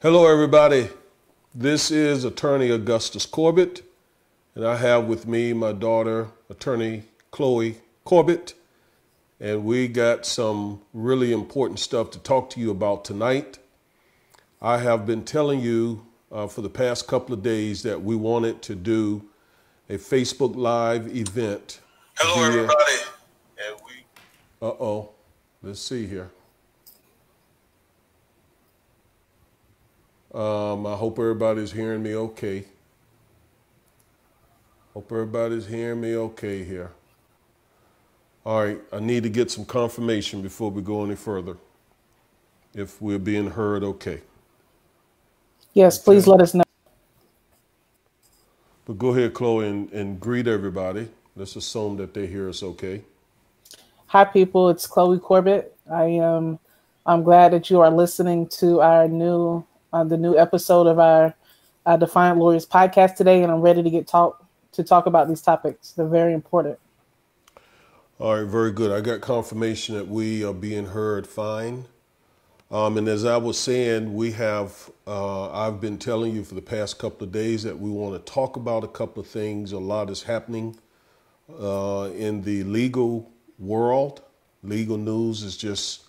Hello, everybody. This is Attorney Augustus Corbett, and I have with me my daughter, Attorney Chloe Corbett, and we got some really important stuff to talk to you about tonight. I have been telling you uh, for the past couple of days that we wanted to do a Facebook Live event. Hello, everybody. And we. Uh oh. Let's see here. Um, I hope everybody's hearing me okay. Hope everybody's hearing me okay here. All right, I need to get some confirmation before we go any further. If we're being heard okay. Yes, please let us know. But go ahead, Chloe, and, and greet everybody. Let's assume that they hear us okay. Hi, people. It's Chloe Corbett. I am. I'm glad that you are listening to our new on the new episode of our uh, Defiant Lawyers podcast today, and I'm ready to get talk to talk about these topics. They're very important. All right, very good. I got confirmation that we are being heard fine. Um, and as I was saying, we have, uh, I've been telling you for the past couple of days that we want to talk about a couple of things. A lot is happening uh, in the legal world. Legal news is just,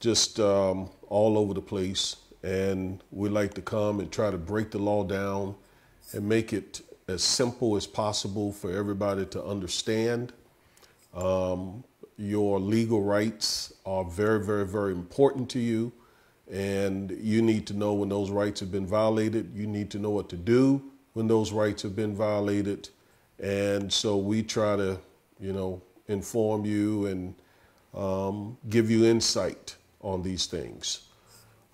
just um, all over the place and we like to come and try to break the law down and make it as simple as possible for everybody to understand. Um, your legal rights are very, very, very important to you, and you need to know when those rights have been violated. You need to know what to do when those rights have been violated, and so we try to, you know, inform you and um, give you insight on these things.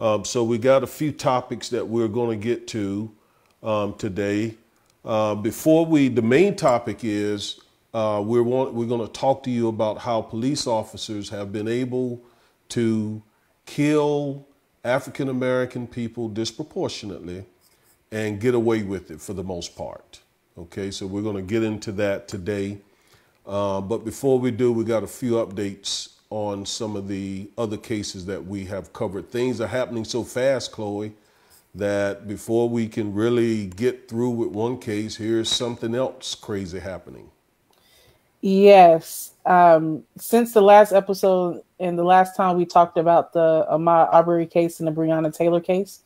Um, so we got a few topics that we're going to get to um, today. Uh, before we, the main topic is uh, we're want, we're going to talk to you about how police officers have been able to kill African American people disproportionately and get away with it for the most part. Okay, so we're going to get into that today. Uh, but before we do, we got a few updates on some of the other cases that we have covered. Things are happening so fast, Chloe, that before we can really get through with one case, here's something else crazy happening. Yes. Um, since the last episode and the last time we talked about the Ahmaud Arbery case and the Breonna Taylor case,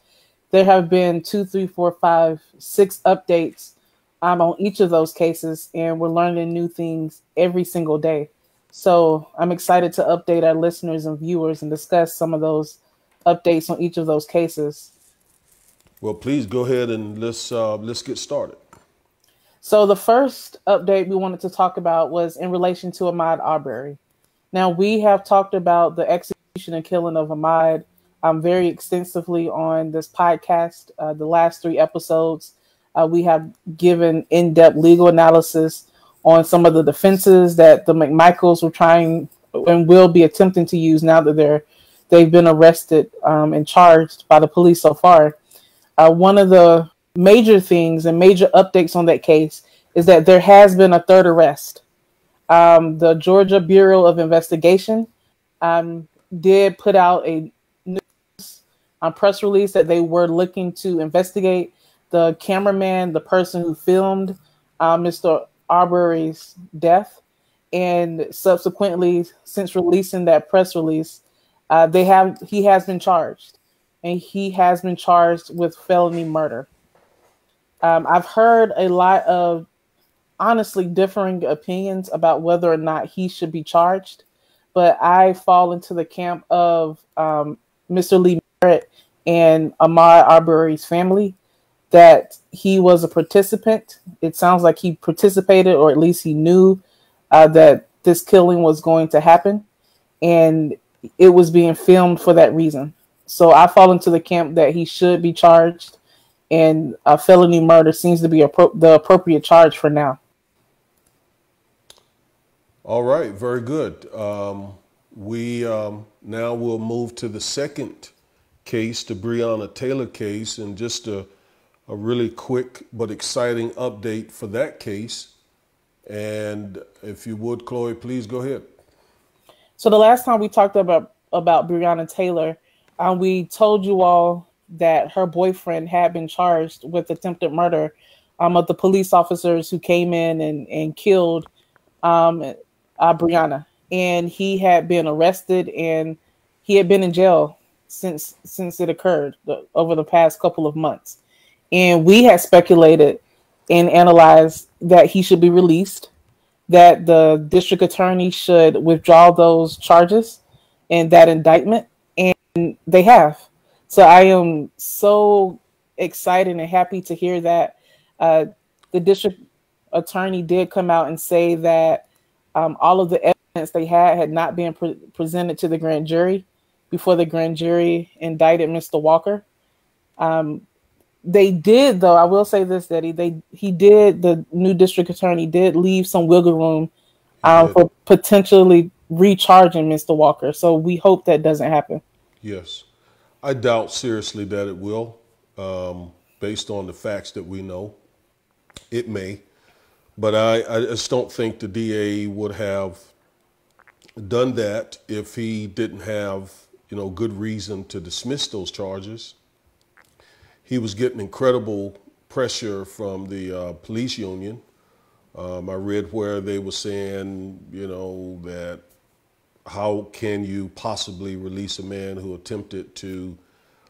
there have been two, three, four, five, six updates um, on each of those cases, and we're learning new things every single day. So I'm excited to update our listeners and viewers and discuss some of those updates on each of those cases. Well, please go ahead and let's uh, let's get started. So the first update we wanted to talk about was in relation to Ahmaud Arbery. Now we have talked about the execution and killing of Ahmaud um, very extensively on this podcast. Uh, the last three episodes, uh, we have given in-depth legal analysis on some of the defenses that the McMichaels were trying and will be attempting to use now that they're they've been arrested um, and charged by the police so far. Uh, one of the major things and major updates on that case is that there has been a third arrest. Um, the Georgia Bureau of Investigation um, did put out a news a press release that they were looking to investigate the cameraman, the person who filmed uh, Mr. Arbery's death. And subsequently, since releasing that press release, uh, they have he has been charged, and he has been charged with felony murder. Um, I've heard a lot of honestly differing opinions about whether or not he should be charged, but I fall into the camp of um, Mr. Lee Merritt and Ahmaud Arbery's family that he was a participant. It sounds like he participated, or at least he knew uh, that this killing was going to happen, and it was being filmed for that reason. So I fall into the camp that he should be charged, and a felony murder seems to be appro- the appropriate charge for now. All right, very good. Um, we um, now will move to the second case, the Breonna Taylor case, and just to a really quick but exciting update for that case. And if you would, Chloe, please go ahead. So the last time we talked about about Breonna Taylor, um, we told you all that her boyfriend had been charged with attempted murder um, of the police officers who came in and, and killed um, uh, Breonna. And he had been arrested and he had been in jail since since it occurred the, over the past couple of months. And we had speculated and analyzed that he should be released, that the district attorney should withdraw those charges and that indictment, and they have. So I am so excited and happy to hear that uh, the district attorney did come out and say that um, all of the evidence they had had not been pre- presented to the grand jury before the grand jury indicted Mr. Walker. Um, they did, though. I will say this, that he they he did. The new district attorney did leave some wiggle room um, for potentially recharging Mr. Walker. So we hope that doesn't happen. Yes, I doubt seriously that it will, um, based on the facts that we know. It may, but I, I just don't think the DA would have done that if he didn't have you know good reason to dismiss those charges he was getting incredible pressure from the uh, police union. Um, I read where they were saying, you know, that how can you possibly release a man who attempted to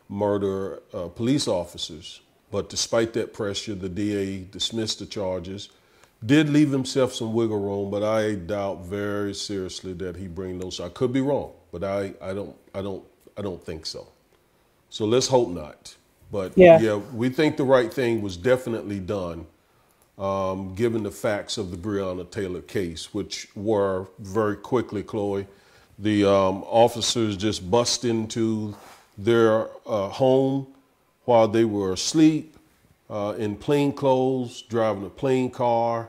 murder uh, police officers? But despite that pressure, the DA dismissed the charges. Did leave himself some wiggle room, but I doubt very seriously that he bring those. I could be wrong, but I, I don't I don't I don't think so. So let's hope not. But yeah, yeah we think the right thing was definitely done, um, given the facts of the Breonna Taylor case, which were very quickly, Chloe, the um, officers just bust into their uh, home while they were asleep uh, in plain clothes, driving a plain car,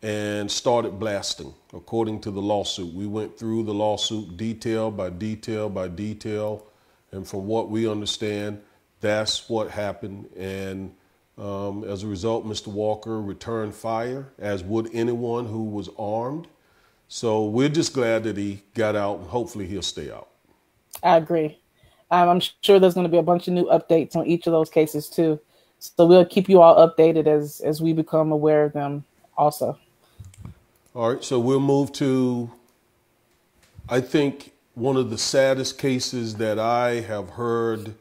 and started blasting, according to the lawsuit. We went through the lawsuit detail by detail by detail, and from what we understand, that's what happened. And um, as a result, Mr. Walker returned fire, as would anyone who was armed. So we're just glad that he got out and hopefully he'll stay out. I agree. Um, I'm sure there's going to be a bunch of new updates on each of those cases too. So we'll keep you all updated as as we become aware of them also. All right, so we'll move to I think one of the saddest cases that I have heard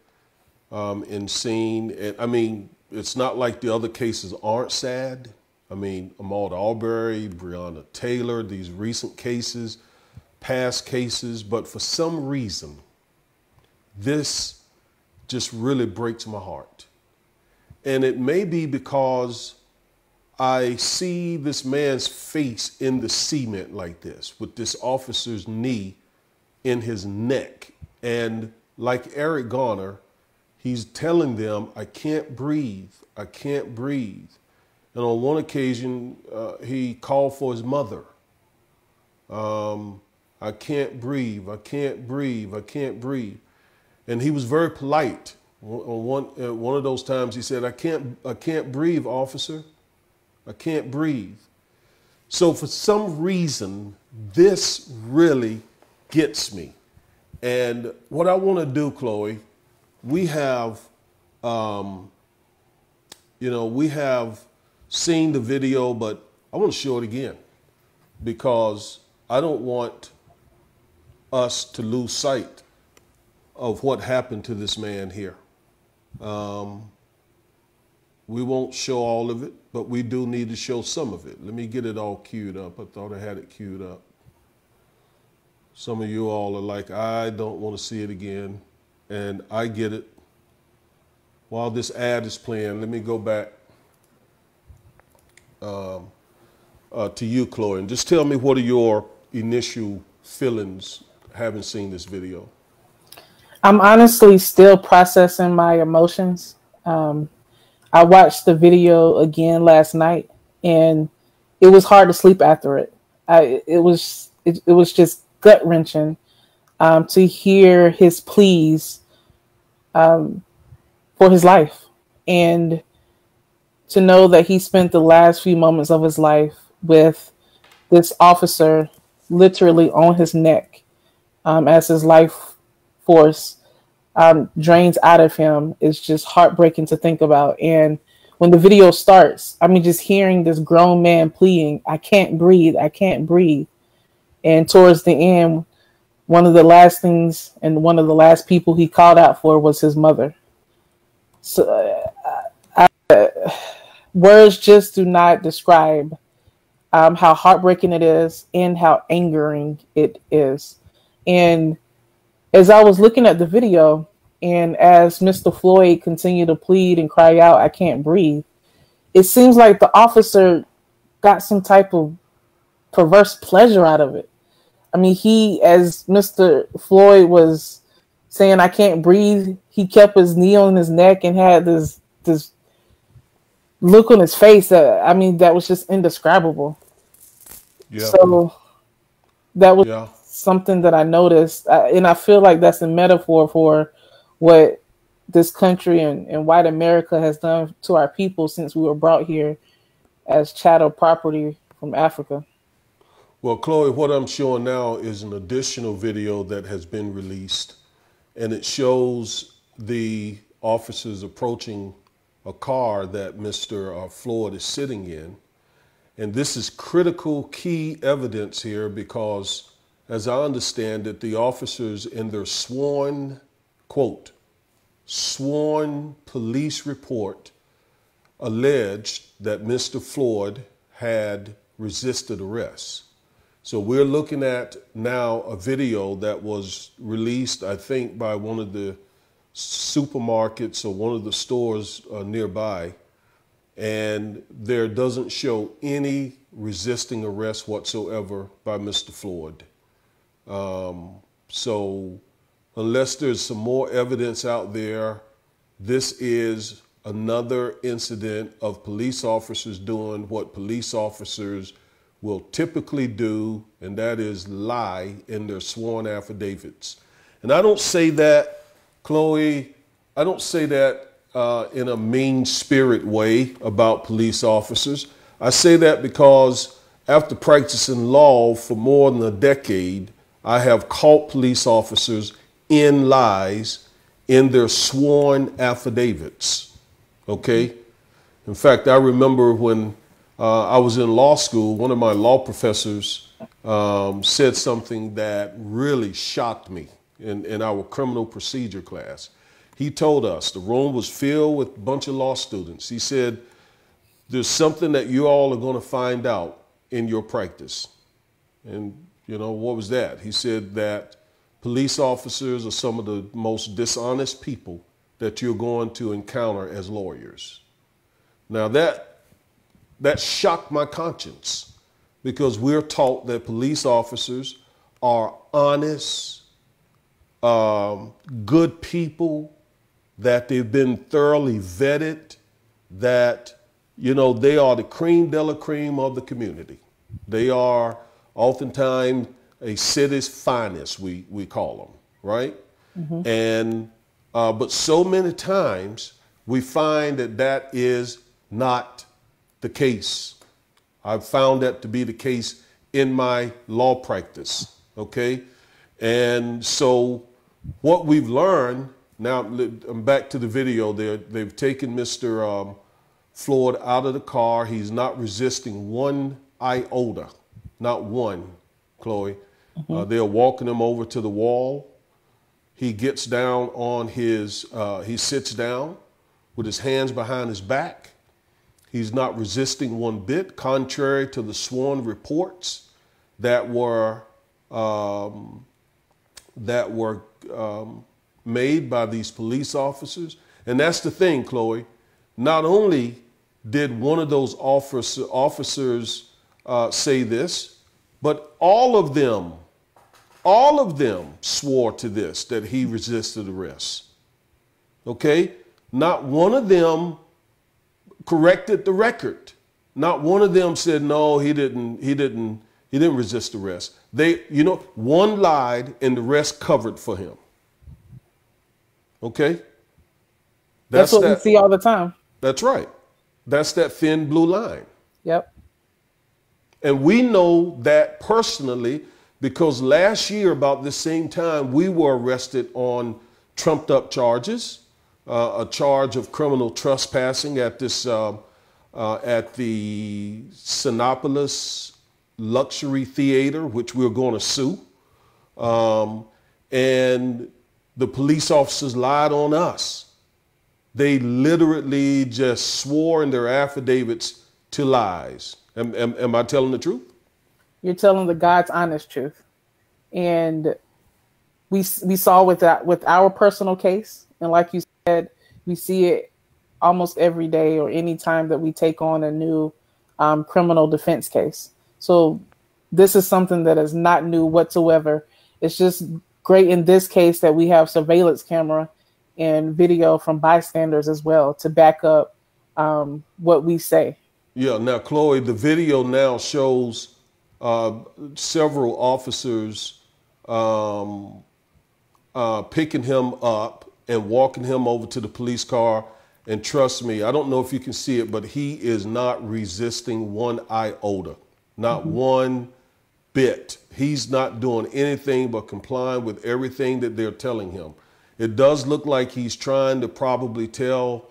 um, and seen. I mean, it's not like the other cases aren't sad. I mean, Ahmaud Arbery, Breonna Taylor, these recent cases, past cases, but for some reason, this just really breaks my heart. And it may be because I see this man's face in the cement like this, with this officer's knee in his neck. And like Eric Garner, he's telling them, I can't breathe, I can't breathe. And on one occasion, uh, he called for his mother. Um, I can't breathe, I can't breathe, I can't breathe. And he was very polite. On one, uh, one of those times, he said, I can't, I can't breathe, officer. I can't breathe. So, for some reason, this really gets me. And what I want to do, Chloe, we have, um, you know, we have seen the video, but I want to show it again because I don't want us to lose sight of what happened to this man here. Um, we won't show all of it, but we do need to show some of it. Let me get it all queued up. I thought I had it queued up. Some of you all are like, I don't want to see it again. And I get it. While this ad is playing, let me go back um, uh, to you, Chloe, and just tell me what are your initial feelings having seen this video? I'm honestly still processing my emotions. Um, I watched the video again last night, and it was hard to sleep after it. I, it was it, it was just gut wrenching um, to hear his pleas um, for his life and to know that he spent the last few moments of his life with this officer literally on his neck um, as his life force um, drains out of him is just heartbreaking to think about. And when the video starts, I mean, just hearing this grown man pleading, I can't breathe, I can't breathe. And towards the end, one of the last things and one of the last people he called out for was his mother. So, uh, I, words just do not describe um, how heartbreaking it is and how angering it is. And as I was looking at the video, and as Mr. Floyd continued to plead and cry out, I can't breathe, it seems like the officer got some type of perverse pleasure out of it. I mean, he, as Mr. Floyd was saying, I can't breathe, he kept his knee on his neck and had this this look on his face that I mean that was just indescribable. Yeah. So that was yeah. something that I noticed, and I feel like that's a metaphor for what this country and, and white America has done to our people since we were brought here as chattel property from Africa. Well, Chloe, what I'm showing now is an additional video that has been released, and it shows the officers approaching a car that Mr. Uh, Floyd is sitting in. And this is critical key evidence here because, as I understand it, the officers in their sworn, quote, sworn police report alleged that Mr. Floyd had resisted arrest. So we're looking at now a video that was released, I think, by one of the supermarkets or one of the stores uh, nearby and there doesn't show any resisting arrest whatsoever by Mr. Floyd. Um, so, unless there's some more evidence out there, this is another incident of police officers doing what police officers will typically do, and that is lie in their sworn affidavits. And I don't say that, Chloe, I don't say that uh, in a mean spirit way about police officers. I say that because after practicing law for more than a decade, I have caught police officers in lies in their sworn affidavits. Okay? In fact, I remember when uh, I was in law school, one of my law professors um, said something that really shocked me in, in our criminal procedure class. He told us the room was filled with a bunch of law students. He said, There's something that you all are going to find out in your practice. And, you know, what was that? He said that police officers are some of the most dishonest people that you're going to encounter as lawyers. Now, that, that shocked my conscience because we're taught that police officers are honest, um, good people, that they've been thoroughly vetted, that, you know, they are the cream de la cream of the community. They are oftentimes a city's finest, we, we call them, right? Mm-hmm. And, uh, but so many times we find that that is not the case. I've found that to be the case in my law practice, okay? And so what we've learned now, I'm back to the video. they they've taken Mr. Um, Floyd out of the car. He's not resisting one iota, not one, Chloe. Mm-hmm. Uh, they're walking him over to the wall. He gets down on his, uh, he sits down with his hands behind his back. He's not resisting one bit, contrary to the sworn reports that were um, that were um, made by these police officers. And that's the thing, Chloe. Not only did one of those officer, officers uh, say this, but all of them, all of them swore to this that he resisted arrest. Okay? Not one of them corrected the record. Not one of them said no, he didn't, he didn't, he didn't resist arrest. They, you know, one lied and the rest covered for him. Okay? That's, that's what that, we see all the time. That's right. That's that thin blue line. Yep. And we know that personally because last year, about the same time, we were arrested on trumped up charges, a charge of criminal trespassing at this uh, uh, at the Cinépolis Luxury Theater, which we're going to sue. Um, and the police officers lied on us. They literally just swore in their affidavits to lies. Am, am, am I telling the truth? You're telling the God's honest truth. And we, we saw with that with our personal case, and like you said, we see it almost every day or any time that we take on a new um, criminal defense case. So this is something that is not new whatsoever. It's just great in this case that we have surveillance camera and video from bystanders as well to back up um, what we say. Yeah. Now, Chloe, the video now shows uh, several officers um, uh, picking him up and walking him over to the police car. And trust me, I don't know if you can see it, but he is not resisting one iota, not mm-hmm. one bit. He's not doing anything but complying with everything that they're telling him. It does look like he's trying to probably tell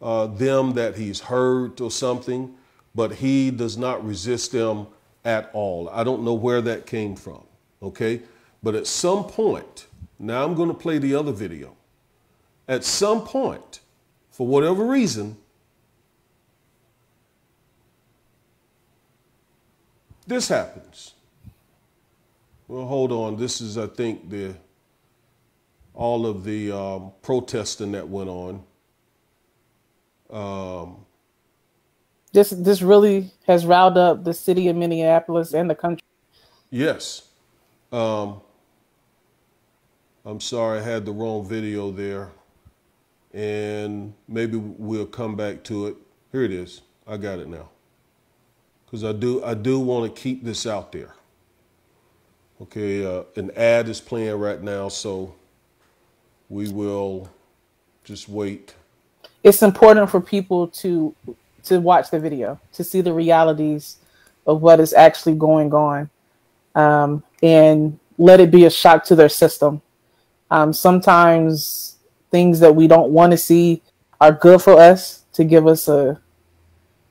uh, them that he's hurt or something, but he does not resist them at all. I don't know where that came from, okay? But at some point, now I'm going to play the other video. At some point, for whatever reason, this happens. Well, hold on. This is, I think, the all of the um, protesting that went on. Um, this this really has riled up the city of Minneapolis and the country. Yes. Um, I'm sorry I had the wrong video there. And maybe we'll come back to it. Here it is. I got it now. Because I do I do want to keep this out there. Okay, uh, an ad is playing right now, so we will just wait. It's important for people to to watch the video to see the realities of what is actually going on, um, and let it be a shock to their system. Um, sometimes things that we don't want to see are good for us to give us a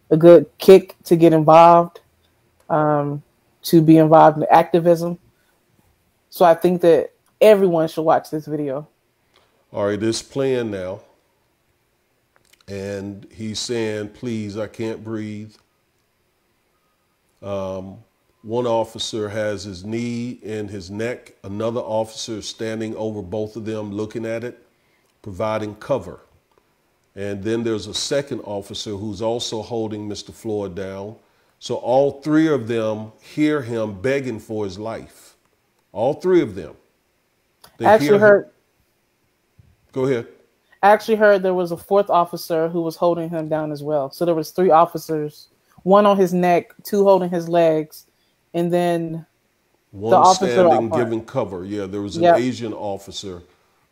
a good kick to get involved, um, to be involved in activism. So I think that everyone should watch this video. All right, it's playing now. And he's saying, please, I can't breathe. Um, one officer has his knee in his neck. Another officer is standing over both of them, looking at it, providing cover. And then there's a second officer who's also holding Mr. Floyd down. So all three of them hear him begging for his life. All three of them. They actually heard. Him. Go ahead. I actually heard there was a fourth officer who was holding him down as well. So there was three officers, one on his neck, two holding his legs, and then one the standing giving cover. Yeah, there was an yep. Asian officer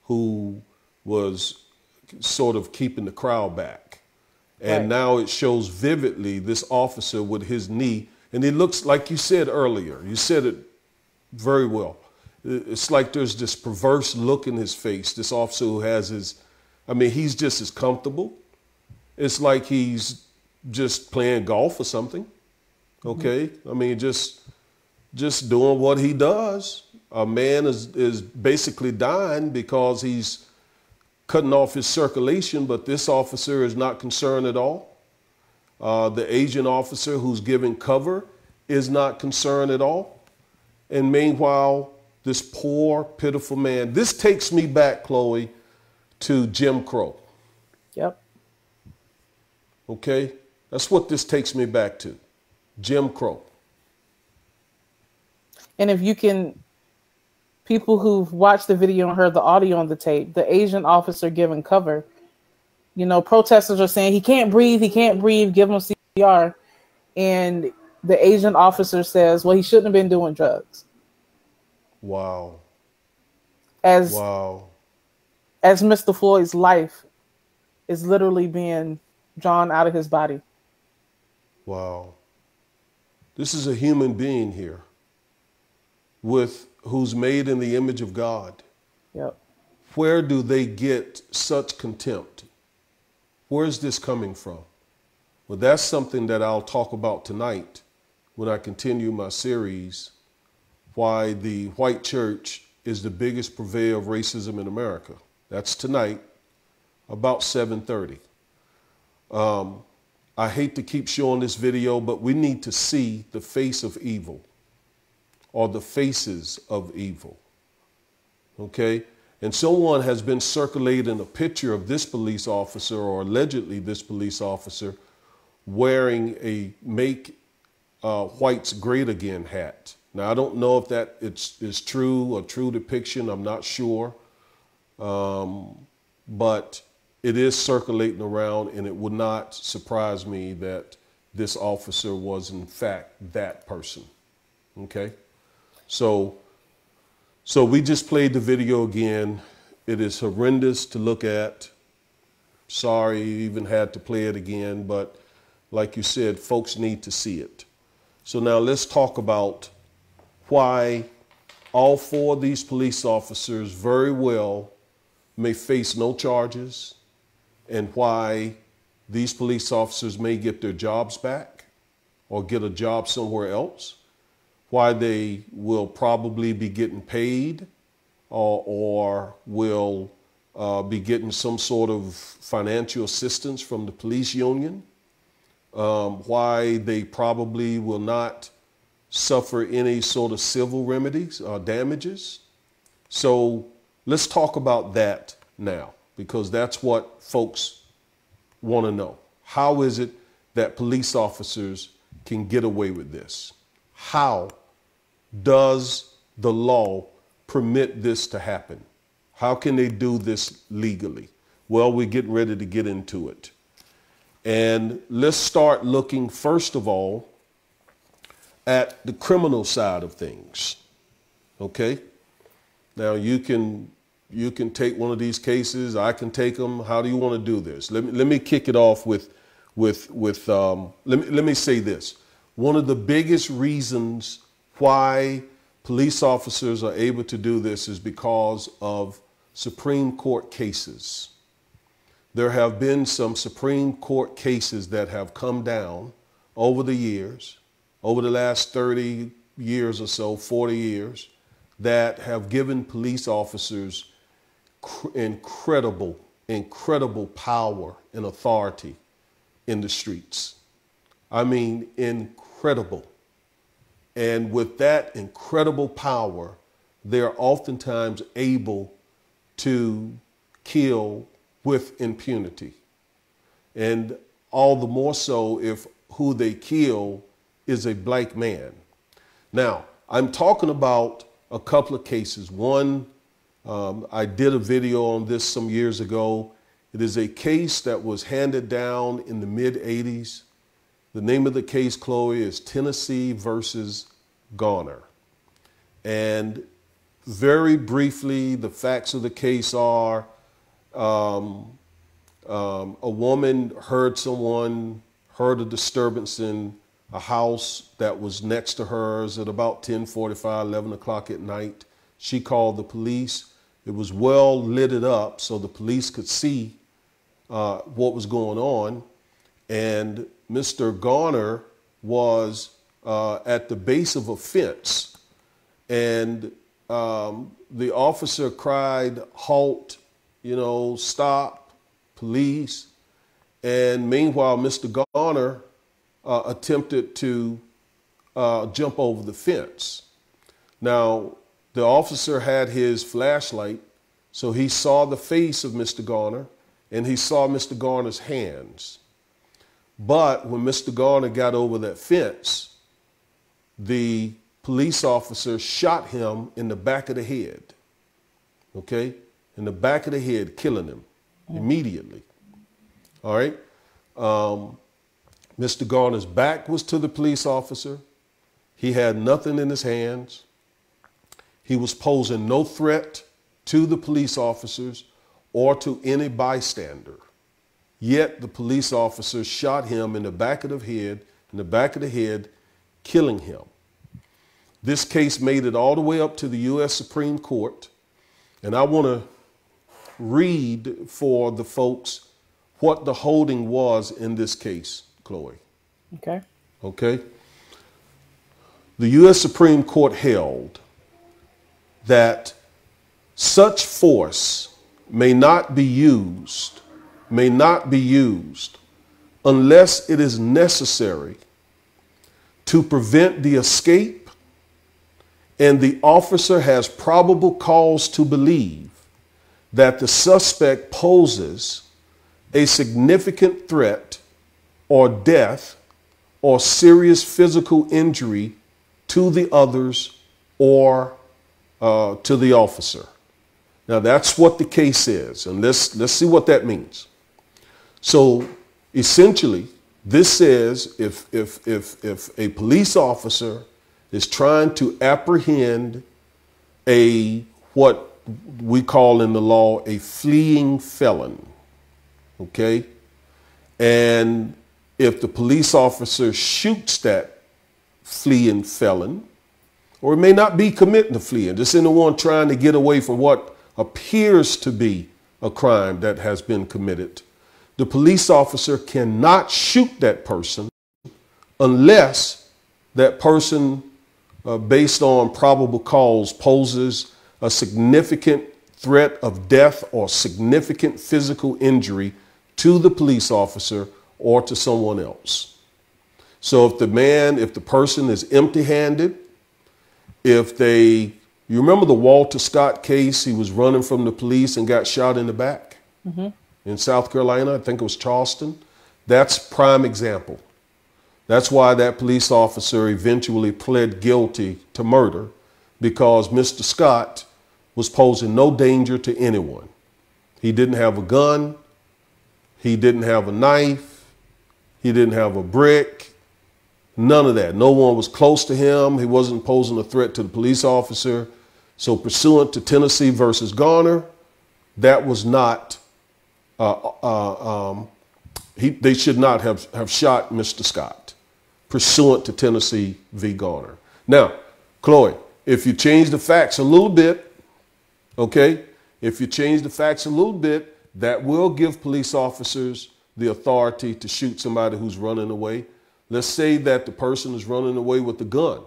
who was sort of keeping the crowd back. And right. now it shows vividly this officer with his knee, and he looks like you said earlier. You said it very well. It's like there's this perverse look in his face, this officer who has his, I mean, he's just as comfortable. It's like he's just playing golf or something. Okay? Mm-hmm. I mean, just just doing what he does. A man is, is basically dying because he's cutting off his circulation, but this officer is not concerned at all. Uh, the Asian officer who's giving cover is not concerned at all. And meanwhile, this poor, pitiful man. This takes me back, Chloe, to Jim Crow. Yep. Okay? That's what this takes me back to Jim Crow. And if you can, people who've watched the video and heard the audio on the tape, the Asian officer giving cover, you know, protesters are saying he can't breathe, he can't breathe, give him CPR. And the Asian officer says, well, he shouldn't have been doing drugs. Wow. As wow. As Mr. Floyd's life is literally being drawn out of his body. Wow. This is a human being here with who's made in the image of God. Yep. where do they get such contempt? Where is this coming from? Well, that's something that I'll talk about tonight when I continue my series, Why the White Church is the Biggest Purveyor of Racism in America. That's tonight, about 7.30. Um, I hate to keep showing this video, but we need to see the face of evil or the faces of evil. Okay? And someone has been circulating a picture of this police officer or allegedly this police officer wearing a make uh, whites great again hat. Now, I don't know if that it's, is true, a true depiction. I'm not sure. Um, but it is circulating around, and it would not surprise me that this officer was, in fact, that person. Okay? So, so we just played the video again. It is horrendous to look at. Sorry, even had to play it again, but like you said, folks need to see it. So now let's talk about why all four of these police officers very well may face no charges and why these police officers may get their jobs back or get a job somewhere else why they will probably be getting paid or, or will uh, be getting some sort of financial assistance from the police union, um, why they probably will not suffer any sort of civil remedies or damages. So let's talk about that now because that's what folks want to know. How is it that police officers can get away with this? How does the law permit this to happen? How can they do this legally? Well, we're getting ready to get into it. And let's start looking, first of all, at the criminal side of things. Okay? Now you can you can take one of these cases. I can take them. How do you want to do this? Let me let me kick it off with with with um, let me let me say this. One of the biggest reasons why police officers are able to do this is because of Supreme Court cases. There have been some Supreme Court cases that have come down over the years, over the last 30 years or so, 40 years, that have given police officers incredible, incredible power and authority in the streets. I mean, incredible. And with that incredible power, they're oftentimes able to kill with impunity. And all the more so if who they kill is a black man. Now, I'm talking about a couple of cases. One, um, I did a video on this some years ago. It is a case that was handed down in the mid 80s the name of the case, Chloe, is Tennessee versus Garner. And very briefly, the facts of the case are um, um, a woman heard someone, heard a disturbance in a house that was next to hers at about 10:45, 11 o'clock at night. She called the police. It was well lit up so the police could see uh, what was going on. And Mr. Garner was uh, at the base of a fence, and um, the officer cried, "Halt! You know, stop! Police!" And meanwhile, Mr. Garner uh, attempted to uh, jump over the fence. Now, the officer had his flashlight, so he saw the face of Mr. Garner and he saw Mr. Garner's hands. But when Mr. Garner got over that fence, the police officer shot him in the back of the head. Okay? In the back of the head, killing him immediately. All right? Um, Mr. Garner's back was to the police officer. He had nothing in his hands. He was posing no threat to the police officers or to any bystander. Yet the police officer shot him in the back of the head, in the back of the head, killing him. This case made it all the way up to the U.S. Supreme Court. And I want to read for the folks what the holding was in this case, Chloe. Okay. Okay. The U.S. Supreme Court held that such force may not be used, may not be used unless it is necessary to prevent the escape and the officer has probable cause to believe that the suspect poses a significant threat or death or serious physical injury to the others or uh, to the officer. Now that's what the case is, and let's let's see what that means. So essentially, this says if if if if a police officer is trying to apprehend a what we call in the law a fleeing felon, okay, and if the police officer shoots that fleeing felon, or it may not be committing a fleeing, just anyone trying to get away from what appears to be a crime that has been committed, the police officer cannot shoot that person unless that person, uh, based on probable cause, poses a significant threat of death or significant physical injury to the police officer or to someone else. So if the man, if the person is empty handed, if they you remember the Walter Scott case? He was running from the police and got shot in the back mm-hmm. In South Carolina. I think it was Charleston. That's prime example. That's why that police officer eventually pled guilty to murder because Mr. Scott was posing no danger to anyone. He didn't have a gun. He didn't have a knife. He didn't have a brick. None of that. No one was close to him. He wasn't posing a threat to the police officer. So, pursuant to Tennessee versus Garner, that was not, uh, uh, um, he, they should not have, have shot Mr. Scott, pursuant to Tennessee v. Garner. Now, Chloe, if you change the facts a little bit, okay, if you change the facts a little bit, that will give police officers the authority to shoot somebody who's running away. Let's say that the person is running away with a gun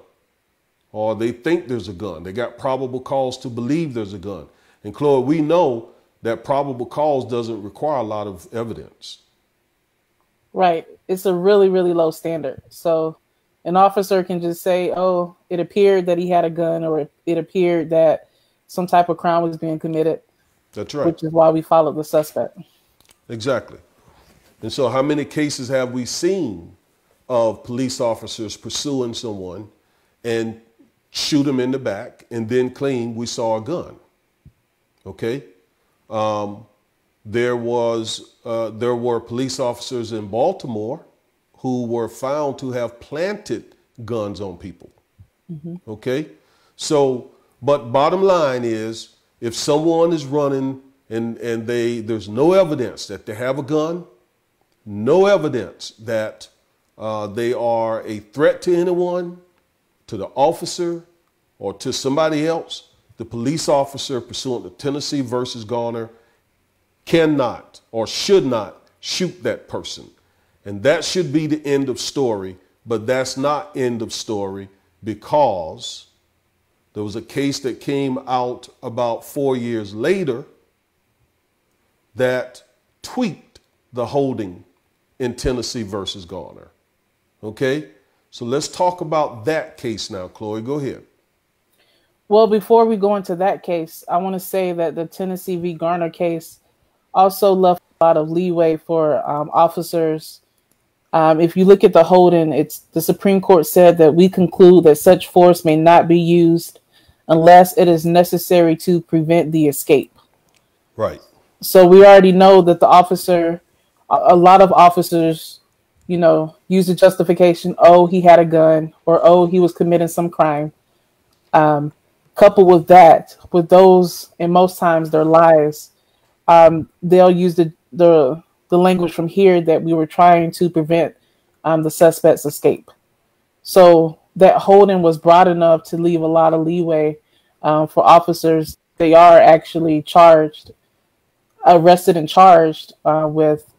or they think there's a gun. They got probable cause to believe there's a gun. And Chloe, we know that probable cause doesn't require a lot of evidence. Right. It's a really, really low standard. So an officer can just say, oh, it appeared that he had a gun or it appeared that some type of crime was being committed. That's right. Which is why we followed the suspect. Exactly. And so, how many cases have we seen of police officers pursuing someone and shoot him in the back, and then claim we saw a gun. Okay? Um, there was uh, there were police officers in Baltimore who were found to have planted guns on people. Mm-hmm. Okay? So, but bottom line is if someone is running and, and they there's no evidence that they have a gun, no evidence that uh, they are a threat to anyone, to the officer or to somebody else, the police officer pursuant to Tennessee versus Garner cannot or should not shoot that person. And that should be the end of story, but that's not end of story because there was a case that came out about four years later that tweaked the holding in Tennessee versus Garner. Okay? So let's talk about that case now, Chloe. Go ahead. Well, before we go into that case, I want to say that the Tennessee v. Garner case also left a lot of leeway for um, officers. Um, if you look at the holding, it's the Supreme Court said that we conclude that such force may not be used unless it is necessary to prevent the escape. Right. So we already know that the officer, a lot of officers you know, use the justification, oh, he had a gun or oh, he was committing some crime. Um, coupled with that, with those, and most times their lies, um, they'll use the, the the language from here that we were trying to prevent um, the suspect's escape. So that holding was broad enough to leave a lot of leeway um, for officers. They are actually charged arrested and charged uh, with,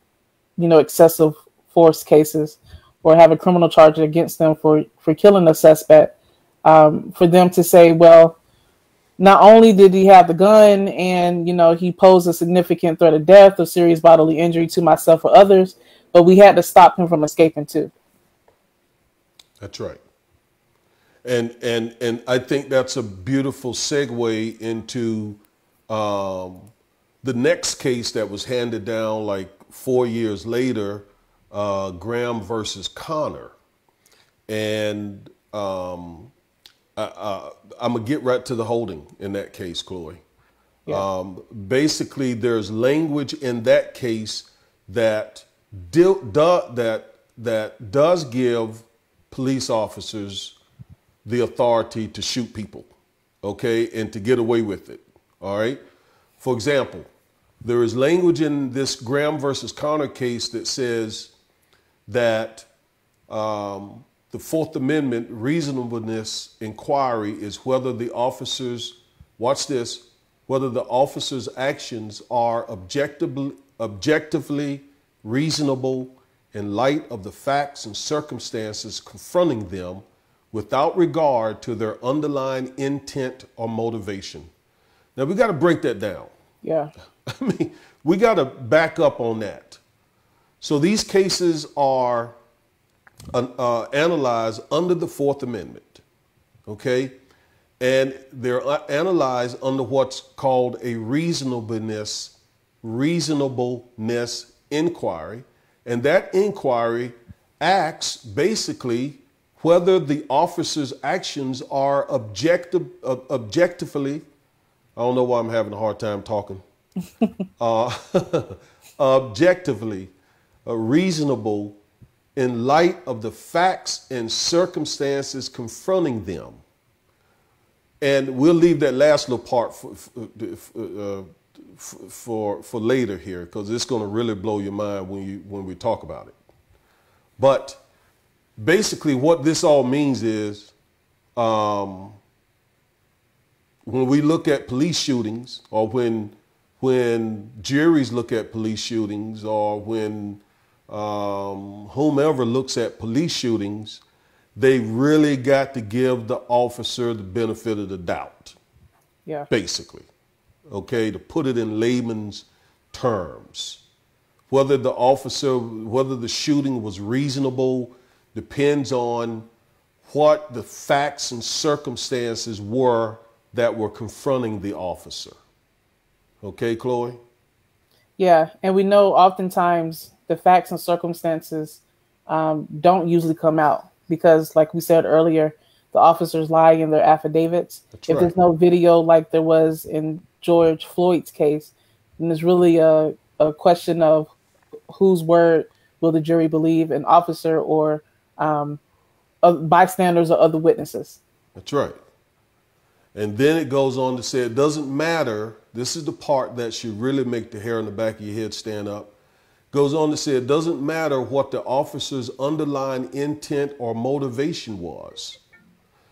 you know, excessive force cases or have a criminal charge against them for, for killing a suspect, um, for them to say, well, not only did he have the gun and you know he posed a significant threat of death or serious bodily injury to myself or others but we had to stop him from escaping too. That's right. And and and i think that's a beautiful segue into um, the next case that was handed down like four years later uh, graham versus connor. And um, uh, I'm gonna get right to the holding in that case, Chloe. Yeah. Um, basically, there's language in that case that do, do, that that does give police officers the authority to shoot people, okay, and to get away with it. All right. For example, there is language in this Graham versus Connor case that says that um, the Fourth Amendment reasonableness inquiry is whether the officers, watch this, whether the officers' actions are objectively, objectively reasonable in light of the facts and circumstances confronting them without regard to their underlying intent or motivation. Now we got to break that down. Yeah. I mean, we got to back up on that. So these cases are uh, analyzed under the Fourth Amendment, okay? And they're uh, analyzed under what's called a reasonableness, reasonableness inquiry. And that inquiry acts basically whether the officer's actions are objective, uh, objectively, I don't know why I'm having a hard time talking, uh, objectively uh, reasonable in light of the facts and circumstances confronting them. And we'll leave that last little part for, uh, for, for later here because it's going to really blow your mind when, you, when we talk about it. But basically, what this all means is um, when we look at police shootings or when, when juries look at police shootings or when um, whomever looks at police shootings, they really got to give the officer the benefit of the doubt. Yeah. Basically. Okay, to put it in layman's terms. Whether the officer, whether the shooting was reasonable depends on what the facts and circumstances were that were confronting the officer. Okay, Chloe? Yeah, and we know oftentimes the facts and circumstances um, don't usually come out because, like we said earlier, the officers lie in their affidavits. That's if right. there's no video like there was in George Floyd's case, then it's really a, a question of whose word will the jury believe, an officer or um, bystanders or other witnesses. That's right. And then it goes on to say it doesn't matter. This is the part that should really make the hair on the back of your head stand up. Goes on to say it doesn't matter what the officer's underlying intent or motivation was.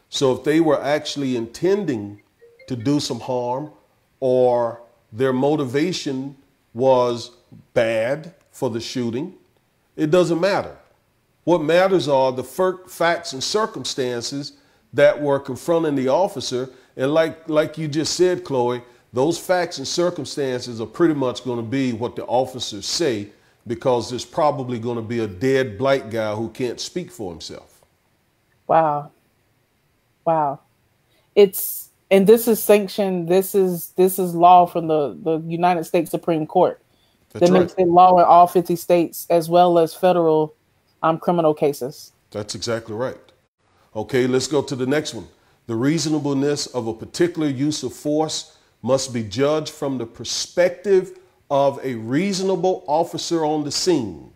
So if they were actually intending to do some harm or their motivation was bad for the shooting, it doesn't matter. What matters are the facts and circumstances that were confronting the officer. And like, like you just said, Chloe, those facts and circumstances are pretty much going to be what the officers say because there's probably going to be a dead black guy who can't speak for himself. Wow. Wow. It's and this is sanctioned this is this is law from the the United States Supreme Court. That's that right. makes it law in all 50 states as well as federal um, criminal cases. That's exactly right. Okay, let's go to the next one. The reasonableness of a particular use of force must be judged from the perspective of a reasonable officer on the scene.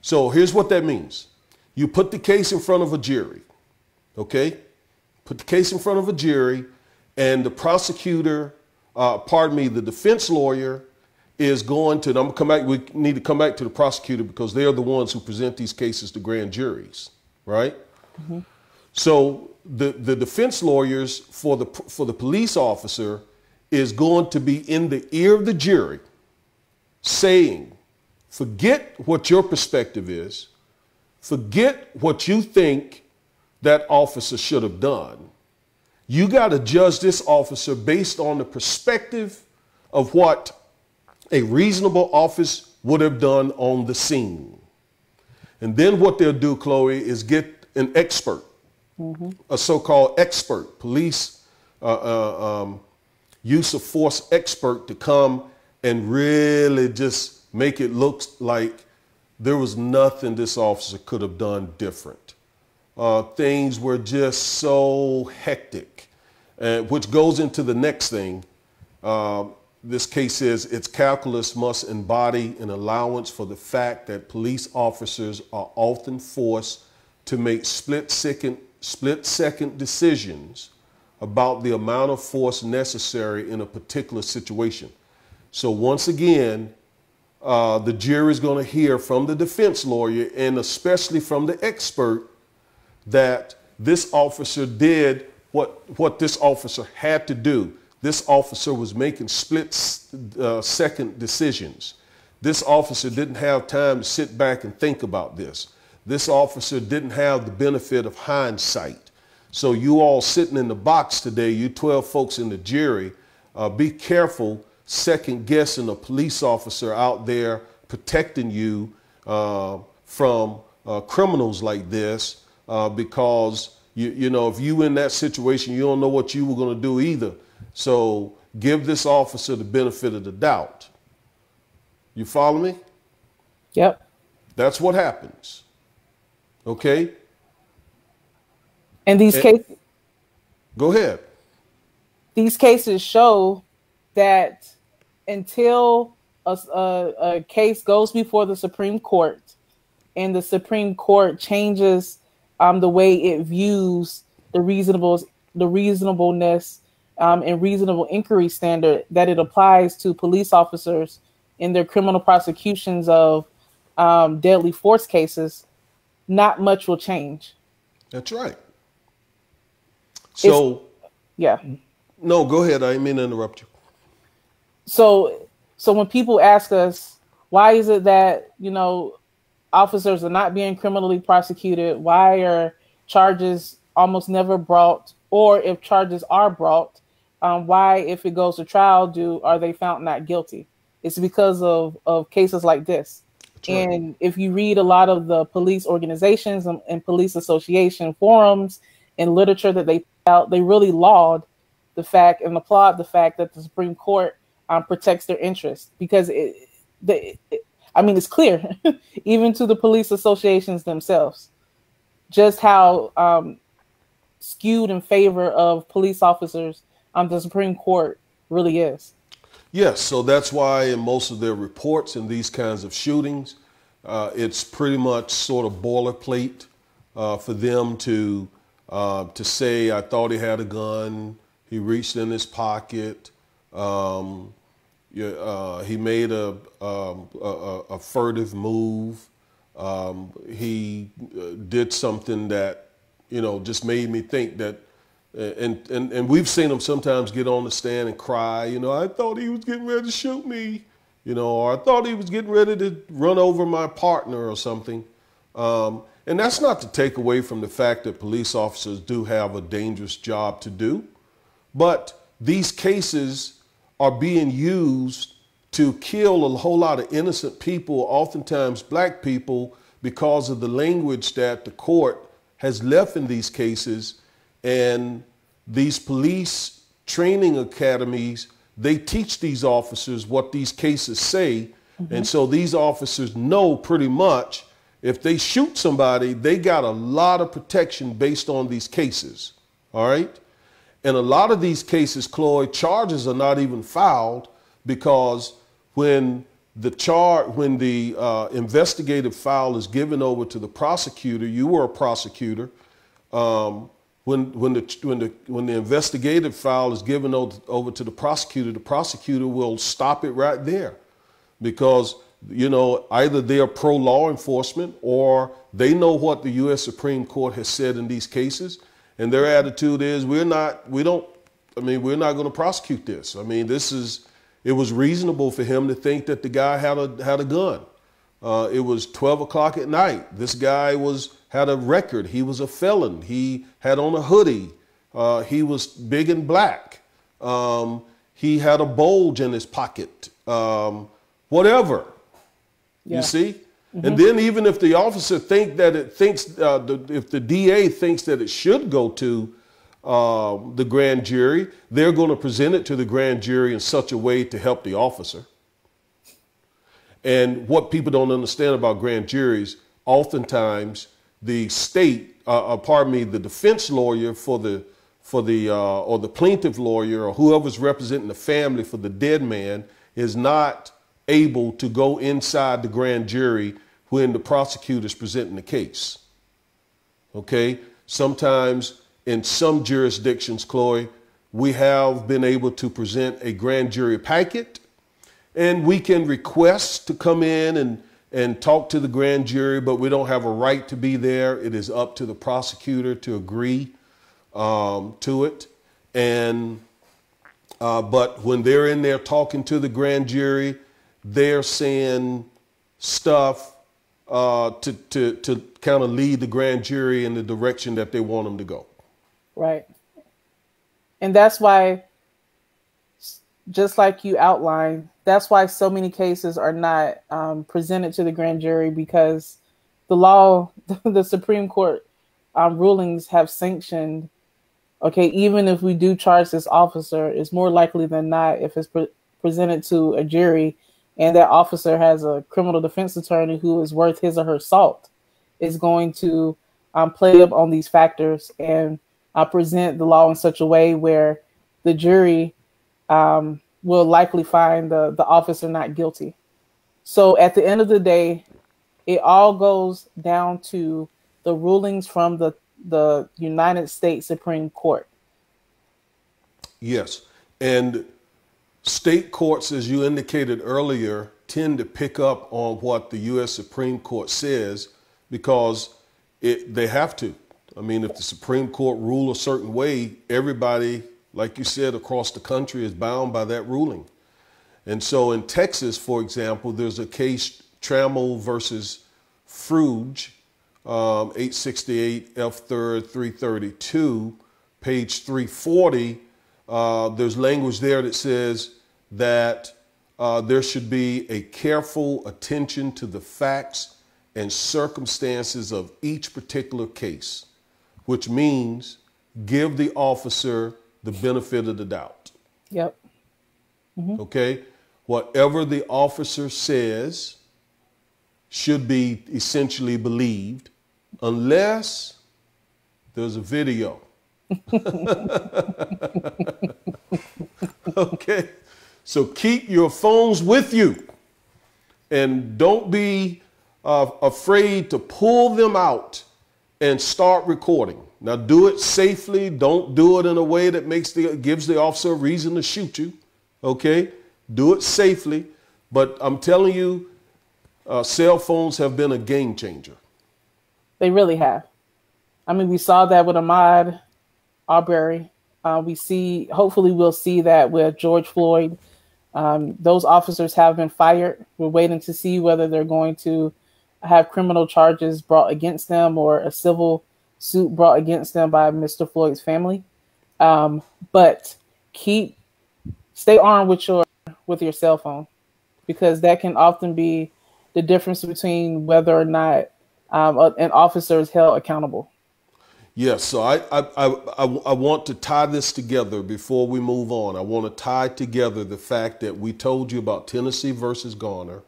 So here's what that means. You put the case in front of a jury, okay? Put the case in front of a jury, and the prosecutor, uh, pardon me, the defense lawyer is going to, I'm gonna come back, we need to come back to the prosecutor because they are the ones who present these cases to grand juries, right? Mm-hmm. So the, the defense lawyers for the, for the police officer is going to be in the ear of the jury saying, forget what your perspective is, forget what you think that officer should have done. You got to judge this officer based on the perspective of what a reasonable office would have done on the scene. And then what they'll do, Chloe, is get an expert, mm-hmm. a so called expert, police uh, uh, um, use of force expert to come and really just make it look like there was nothing this officer could have done different. Uh, things were just so hectic, uh, which goes into the next thing. Uh, this case says its calculus must embody an allowance for the fact that police officers are often forced to make split second, split second decisions about the amount of force necessary in a particular situation. So once again, uh, the jury is going to hear from the defense lawyer and especially from the expert that this officer did what, what this officer had to do this officer was making split uh, second decisions. This officer didn't have time to sit back and think about this. This officer didn't have the benefit of hindsight. So, you all sitting in the box today, you 12 folks in the jury, uh, be careful second guessing a police officer out there protecting you uh, from uh, criminals like this uh, because you, you know if you in that situation you don't know what you were going to do either so give this officer the benefit of the doubt. You follow me? Yep. That's what happens. Okay? And these and, cases. Go ahead. These cases show that until a, a, a case goes before the Supreme Court and the Supreme Court changes um, the way it views the reasonable the reasonableness um, and reasonable inquiry standard that it applies to police officers in their criminal prosecutions of um, deadly force cases, not much will change. That's right. So, it's, yeah. No, go ahead. I didn't mean to interrupt you. So, so when people ask us, why is it that you know officers are not being criminally prosecuted? Why are charges almost never brought, or if charges are brought, um, why, if it goes to trial, do are they found not guilty? It's because of of cases like this. And if you read a lot of the police organizations and, and police association forums and literature that they out, they really laud the fact and applaud the fact that the Supreme Court um, protects their interests because it, the, it, I mean, it's clear, even to the police associations themselves, just how um, skewed in favor of police officers um, the Supreme Court really is. Yes, so that's why in most of their reports in these kinds of shootings, uh, it's pretty much sort of boilerplate uh, for them to uh, to say, "I thought he had a gun. He reached in his pocket. Um, uh, he made a, um, a, a, furtive move. Um, he uh, did something that you know just made me think that and, and, and we've seen him sometimes get on the stand and cry, you know, I thought he was getting ready to shoot me, you know, or I thought he was getting ready to run over my partner or something. Um, and that's not to take away from the fact that police officers do have a dangerous job to do, but these cases are being used to kill a whole lot of innocent people, oftentimes black people, because of the language that the court has left in these cases and these police training academies, they teach these officers what these cases say. Mm-hmm. And so these officers know pretty much if they shoot somebody, they got a lot of protection based on these cases. All right? And a lot of these cases, Chloe, charges are not even filed because when the char when the uh, investigative file is given over to the prosecutor, you were a prosecutor. Um, when, when, the, when, the, when the investigative file is given over to the prosecutor, the prosecutor will stop it right there because, you know, either they're pro law enforcement or they know what the U.S. Supreme Court has said in these cases. And their attitude is, we're not, we don't, I mean, we're not going to prosecute this. I mean, this is, it was reasonable for him to think that the guy had a had a gun. Uh, it was 12 o'clock at night. This guy was had a record. He was a felon. He had on a hoodie. Uh, he was big and black. Um, he had a bulge in his pocket. Um, whatever. Yeah. You see? Mm-hmm. And then even if the officer think that it thinks, uh, the, if the DA thinks that it should go to uh, the grand jury, they're going to present it to the grand jury in such a way to help the officer. And what people don't understand about grand juries, oftentimes the state, uh, uh pardon me, the defense lawyer for the for the uh, or the plaintiff lawyer or whoever's representing the family for the dead man is not able to go inside the grand jury when the prosecutor is presenting the case. Okay? Sometimes in some jurisdictions, Chloe, we have been able to present a grand jury packet and we can request to come in and, and talk to the grand jury, but we don't have a right to be there. It is up to the prosecutor to agree um, to it. And uh, but when they're in there talking to the grand jury, they're saying stuff uh, to, to, to kind of lead the grand jury in the direction that they want them to go. Right. And that's why, just like you outlined, that's why so many cases are not um, presented to the grand jury because the law, the Supreme Court um, rulings have sanctioned. Okay, even if we do charge this officer, it's more likely than not if it's pre- presented to a jury and that officer has a criminal defense attorney who is worth his or her salt, is going to um, play up on these factors and uh, present the law in such a way where the jury um, will likely find the, the officer not guilty. So at the end of the day, it all goes down to the rulings from the, the United States Supreme Court. Yes. And State courts, as you indicated earlier, tend to pick up on what the U.S. Supreme Court says because it, they have to. I mean, if the Supreme Court rule a certain way, everybody, like you said, across the country is bound by that ruling. And so in Texas, for example, there's a case, Trammell versus Fruge, um, 868 F 3rd 332, page 340 uh, there's language there that says that uh, there should be a careful attention to the facts and circumstances of each particular case, which means give the officer the benefit of the doubt. Yep. Mm-hmm. Okay? Whatever the officer says should be essentially believed unless there's a video okay? So keep your phones with you and don't be uh, afraid to pull them out and start recording. Now do it safely. Don't do it in a way that makes the gives the officer a reason to shoot you. Okay? Do it safely. But I'm telling you, uh, cell phones have been a game changer. They really have. I mean, we saw that with Ahmaud Arbery. Uh, we see, hopefully, we'll see that with George Floyd. Um, those officers have been fired. We're waiting to see whether they're going to have criminal charges brought against them or a civil suit brought against them by Mr. Floyd's family. Um, but keep stay armed with your with your cell phone because that can often be the difference between whether or not um, an officer is held accountable. Yes, so I, I, I, I, want to tie this together before we move on. I want to tie together the fact that we told you about Tennessee versus Garner,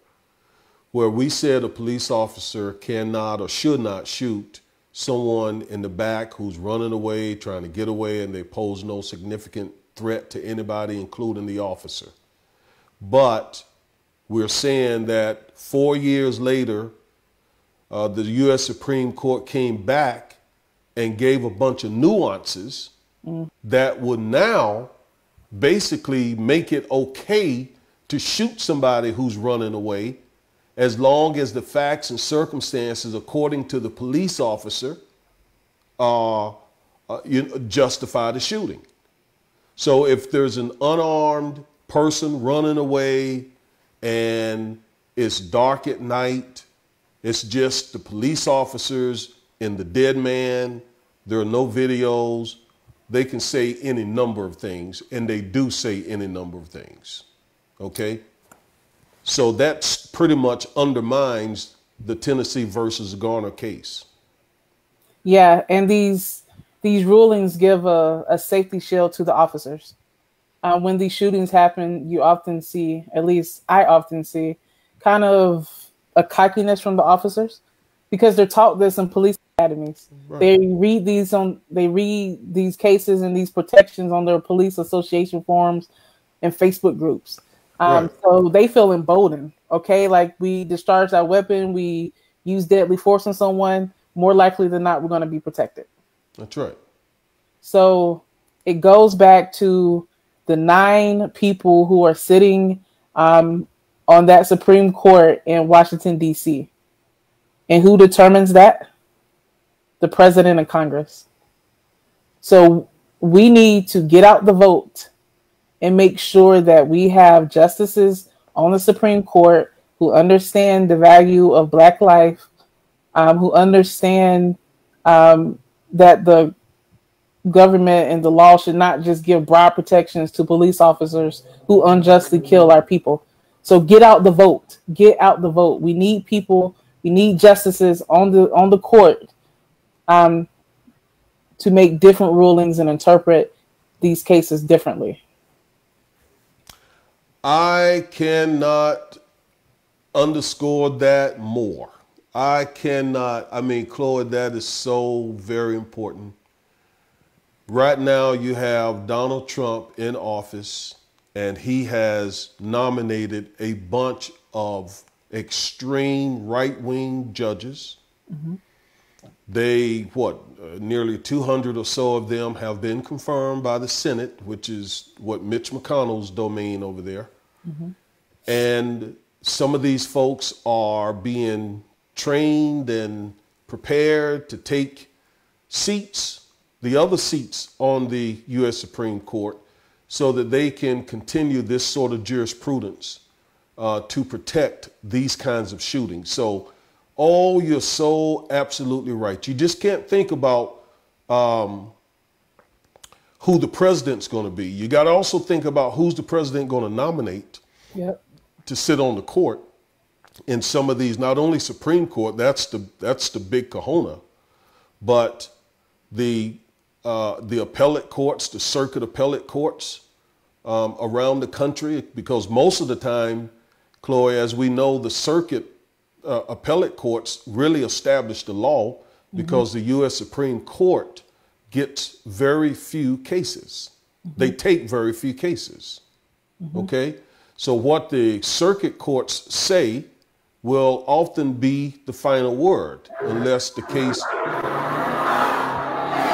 where we said a police officer cannot or should not shoot someone in the back who's running away, trying to get away, and they pose no significant threat to anybody, including the officer. But we're saying that four years later, uh, the U.S. Supreme Court came back and gave a bunch of nuances mm. that would now basically make it okay to shoot somebody who's running away as long as the facts and circumstances according to the police officer uh, uh, you know, justify the shooting. So if there's an unarmed person running away and it's dark at night. It's just the police officers and the dead man. There are no videos. They can say any number of things, and they do say any number of things. Okay? So that's pretty much undermines the Tennessee versus Garner case. Yeah, and these these rulings give a, a safety shield to the officers. Uh, when these shootings happen, you often see, at least I often see, kind of a cockiness from the officers because they're taught this in police academies. Right. They read these on they read these cases and these protections on their police association forums and Facebook groups. Um, right. So they feel emboldened. Okay, like we discharge our weapon, we use deadly force on someone. More likely than not, we're going to be protected. That's right. So it goes back to the nine people who are sitting um, on that Supreme Court in Washington, D.C. And who determines that? The president and Congress. So we need to get out the vote and make sure that we have justices on the Supreme Court who understand the value of Black life, um, who understand um, that the government and the law should not just give broad protections to police officers who unjustly kill our people. So get out the vote. Get out the vote. We need people. We need justices on the on the court um, to make different rulings and interpret these cases differently. I cannot underscore that more. I cannot. I mean, Chloe, that is so very important. Right now, you have Donald Trump in office and he has nominated a bunch of extreme right wing judges. Mm-hmm. They, what, uh, nearly 200 or so of them have been confirmed by the Senate, which is what Mitch McConnell's domain over there. Mm-hmm. And some of these folks are being trained and prepared to take seats, the other seats on the U.S. Supreme Court so that they can continue this sort of jurisprudence uh, to protect these kinds of shootings. So, oh, you're so absolutely right. You just can't think about um, who the president's going to be. You got to also think about who's the president going to nominate yep. to sit on the court in some of these. Not only Supreme Court, that's the that's the big kahuna, but the uh, the appellate courts, the circuit appellate courts um, around the country, because most of the time, Chloe, as we know, the circuit uh, appellate courts really establish the law mm-hmm. because the U.S. Supreme Court gets very few cases. Mm-hmm. They take very few cases. Mm-hmm. Okay? So, what the circuit courts say will often be the final word unless the case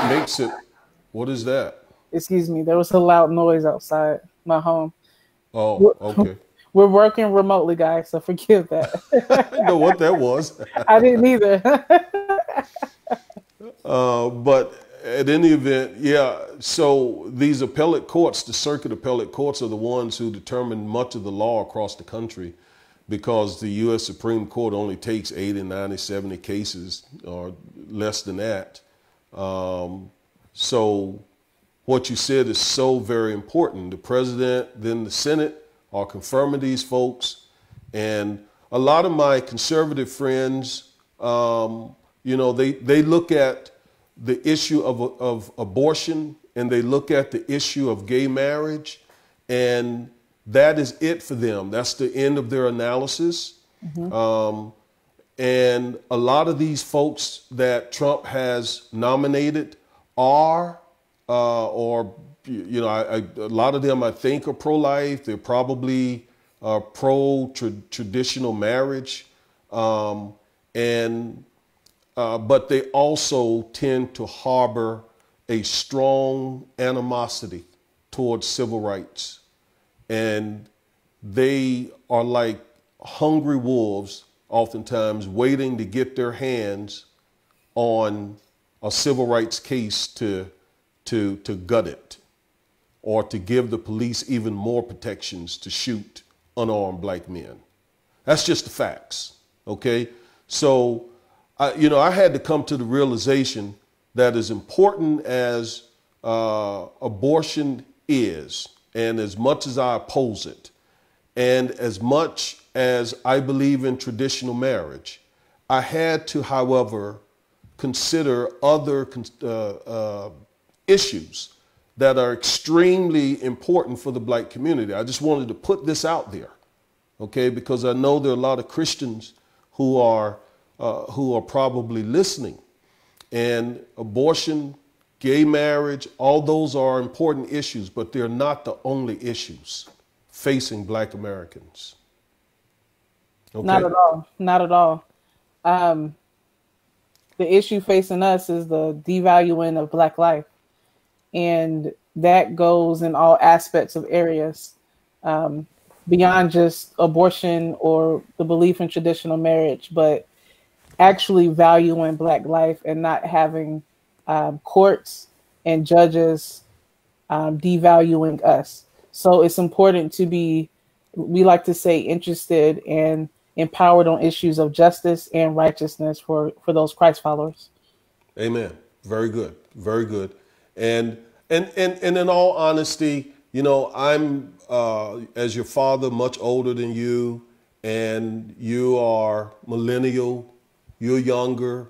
makes it. What is that? Excuse me. There was a loud noise outside my home. Oh, okay. We're working remotely, guys, so forgive that. I didn't know what that was. I didn't either. uh, but at any event, yeah. So these appellate courts, the circuit appellate courts, are the ones who determine much of the law across the country because the U.S. Supreme Court only takes 80, 90, 70 cases or less than that. Um, so what you said is so very important. The president, then the Senate are confirming these folks. And a lot of my conservative friends, um, you know, they, they look at the issue of, of abortion and they look at the issue of gay marriage, and that is it for them. That's the end of their analysis. Mm-hmm. Um, and a lot of these folks that Trump has nominated are uh, or you know, I, I, a lot of them I think are pro-life. They're probably uh, pro-traditional marriage, um, and uh, but they also tend to harbor a strong animosity towards civil rights, and they are like hungry wolves, oftentimes waiting to get their hands on a civil rights case to to, to gut it. Or to give the police even more protections to shoot unarmed black men. That's just the facts, okay? So, I, you know, I had to come to the realization that as important as uh, abortion is, and as much as I oppose it, and as much as I believe in traditional marriage, I had to, however, consider other uh, uh, issues that are extremely important for the black community. I just wanted to put this out there, okay, because I know there are a lot of Christians who are, uh, who are probably listening. And abortion, gay marriage, all those are important issues, but they're not the only issues facing black Americans. Okay? Not at all. Not at all. Um, the issue facing us is the devaluing of black life and that goes in all aspects of areas um, beyond just abortion or the belief in traditional marriage, but actually valuing black life and not having um, courts and judges um, devaluing us. So it's important to be, we like to say, interested and empowered on issues of justice and righteousness for for those Christ followers. Amen. Very good. Very good. And and and and in all honesty, you know, I'm uh, as your father, much older than you, and you are millennial. You're younger.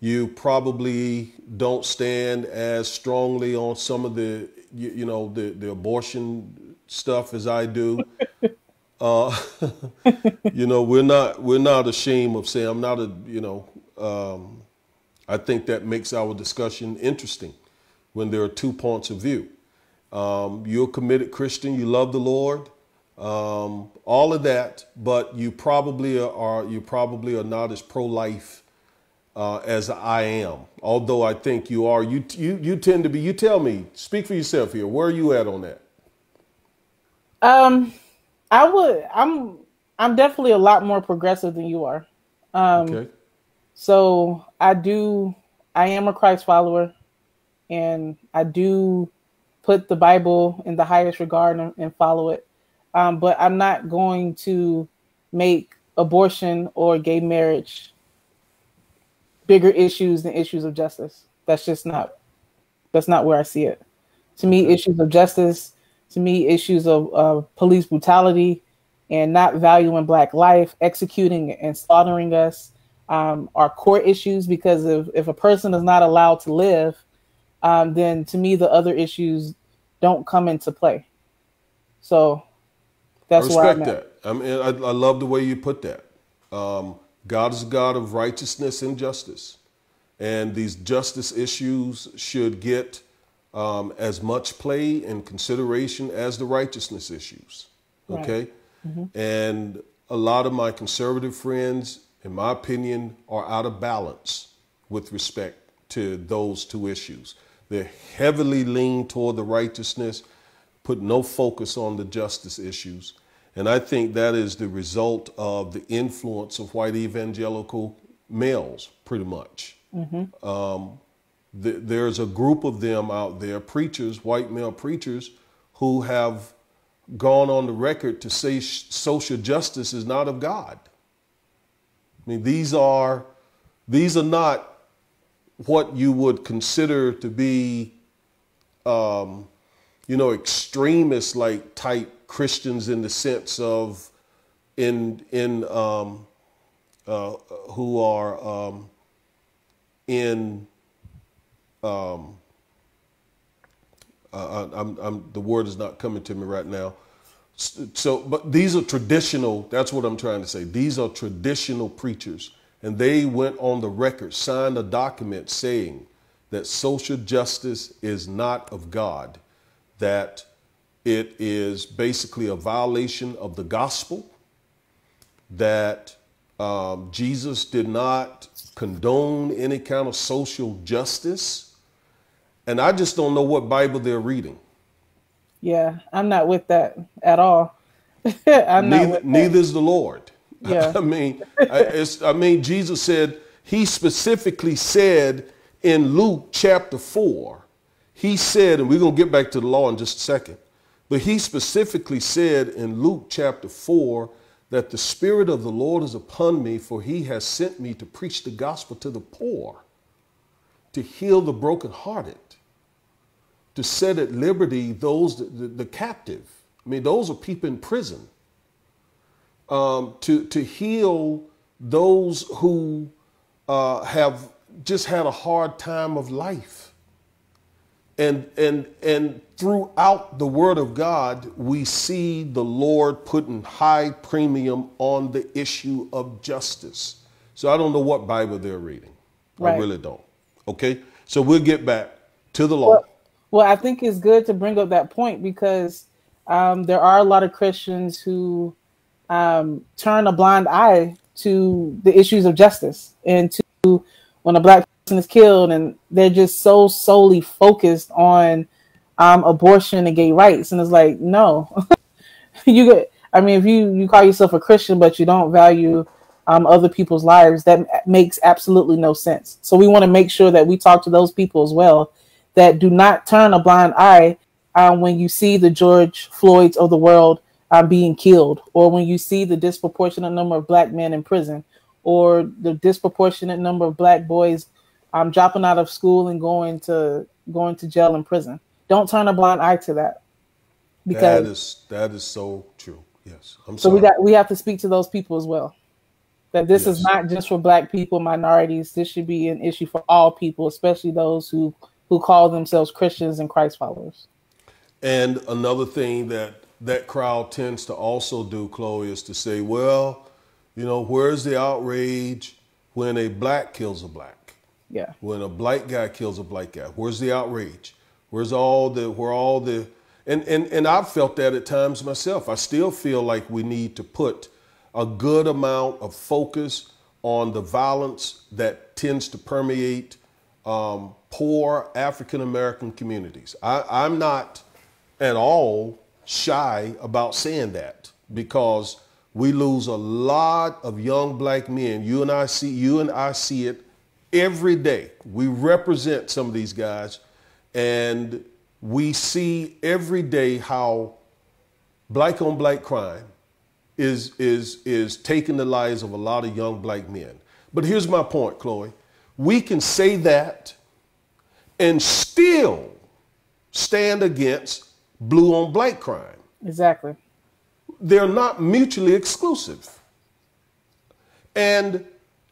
You probably don't stand as strongly on some of the you, you know the the abortion stuff as I do. Uh, you know, we're not we're not ashamed of saying I'm not a you know. Um, I think that makes our discussion interesting when there are two points of view. Um, you're a committed Christian, you love the Lord, um, all of that, but you probably are you probably are not as pro-life uh, as I am. Although I think you are, you you you tend to be. You tell me, speak for yourself here. Where are you at on that? Um, I would. I'm. I'm definitely a lot more progressive than you are. Um, okay. So I do. I am a Christ follower and I do put the Bible in the highest regard and, and follow it. Um, but I'm not going to make abortion or gay marriage bigger issues than issues of justice. That's just not that's not where I see it. To me, issues of justice, to me, issues of, of police brutality and not valuing black life, executing and slaughtering us um, are core issues because if, if a person is not allowed to live, um, then to me the other issues don't come into play. So that's I respect that. I mean, I, I, love the way you put that. Um, God is a God of righteousness and justice, and these justice issues should get um, as much play and consideration as the righteousness issues. Okay, right. mm-hmm. and a lot of my conservative friends, in my opinion, are out of balance with respect to those two issues. They heavily lean toward the righteousness, put no focus on the justice issues. And I think that is the result of the influence of white evangelical males, pretty much. Mm-hmm. Um, th- there's a group of them out there, preachers, white male preachers, who have gone on the record to say sh- social justice is not of God. I mean, these are these are not what you would consider to be, um, you know, extremist like type Christians in the sense of in in um, uh, who are um, in um, uh, I'm, I'm, the word is not coming to me right now. So, but these are traditional. That's what I'm trying to say. These are traditional preachers and they went on the record, signed a document saying that social justice is not of God, that it is basically a violation of the gospel, that um, Jesus did not condone any kind of social justice. And I just don't know what Bible they're reading. Yeah, I'm not with that at all. I'm neither, neither is the Lord. Yeah. I mean, I mean, Jesus said, he specifically said in Luke chapter 4, he said, and we're going to get back to the law in just a second, but he specifically said in Luke chapter 4 that the Spirit of the Lord is upon me, for he has sent me to preach the gospel to the poor, to heal the brokenhearted, to set at liberty those, the, the, the captive. I mean, those are people in prison. Um, to, to heal those who uh, have just had a hard time of life. And, and, and throughout the Word of God, we see the Lord putting high premium on the issue of justice. So I don't know what Bible they're reading. Right. I really don't. Okay? So we'll get back to the law. Well, well I think it's good to bring up that point because um, there are a lot of Christians who um, turn a blind eye to the issues of justice and to when a black person is killed and they're just so solely focused on um, abortion and gay rights. And it's like no. You get i mean if you you call yourself a christian but you don't value um, other people's lives that makes absolutely no sense. So we want to make sure that we talk to those people as well that do not turn a blind eye um, when you see the george floyds of the world um, being killed, or when you see the disproportionate number of black men in prison, or the disproportionate number of black boys um, dropping out of school and going to going to jail and prison. Don't turn a blind eye to that. Because that is that is so true. Yes, I'm so sorry. we got we have to speak to those people as well. That this yes. is not just for black people, minorities. This should be an issue for all people, especially those who who call themselves Christians and Christ followers. And another thing that that crowd tends to also do, Chloe, is to say, well, you know, where's the outrage when a black kills a black? Yeah. When a black guy kills a black guy, where's the outrage? Where's all the where all the and and and I've felt that at times myself. I still feel like we need to put a good amount of focus on the violence that tends to permeate um, poor African American communities. I, I'm not at all shy about saying that because we lose a lot of young black men. You and I see you and I see it every day. We represent some of these guys and we see every day how black on black crime is is is taking the lives of a lot of young black men. But here's my point, Chloe. We can say that and still stand against blue on black crime. Exactly. They're not mutually exclusive. And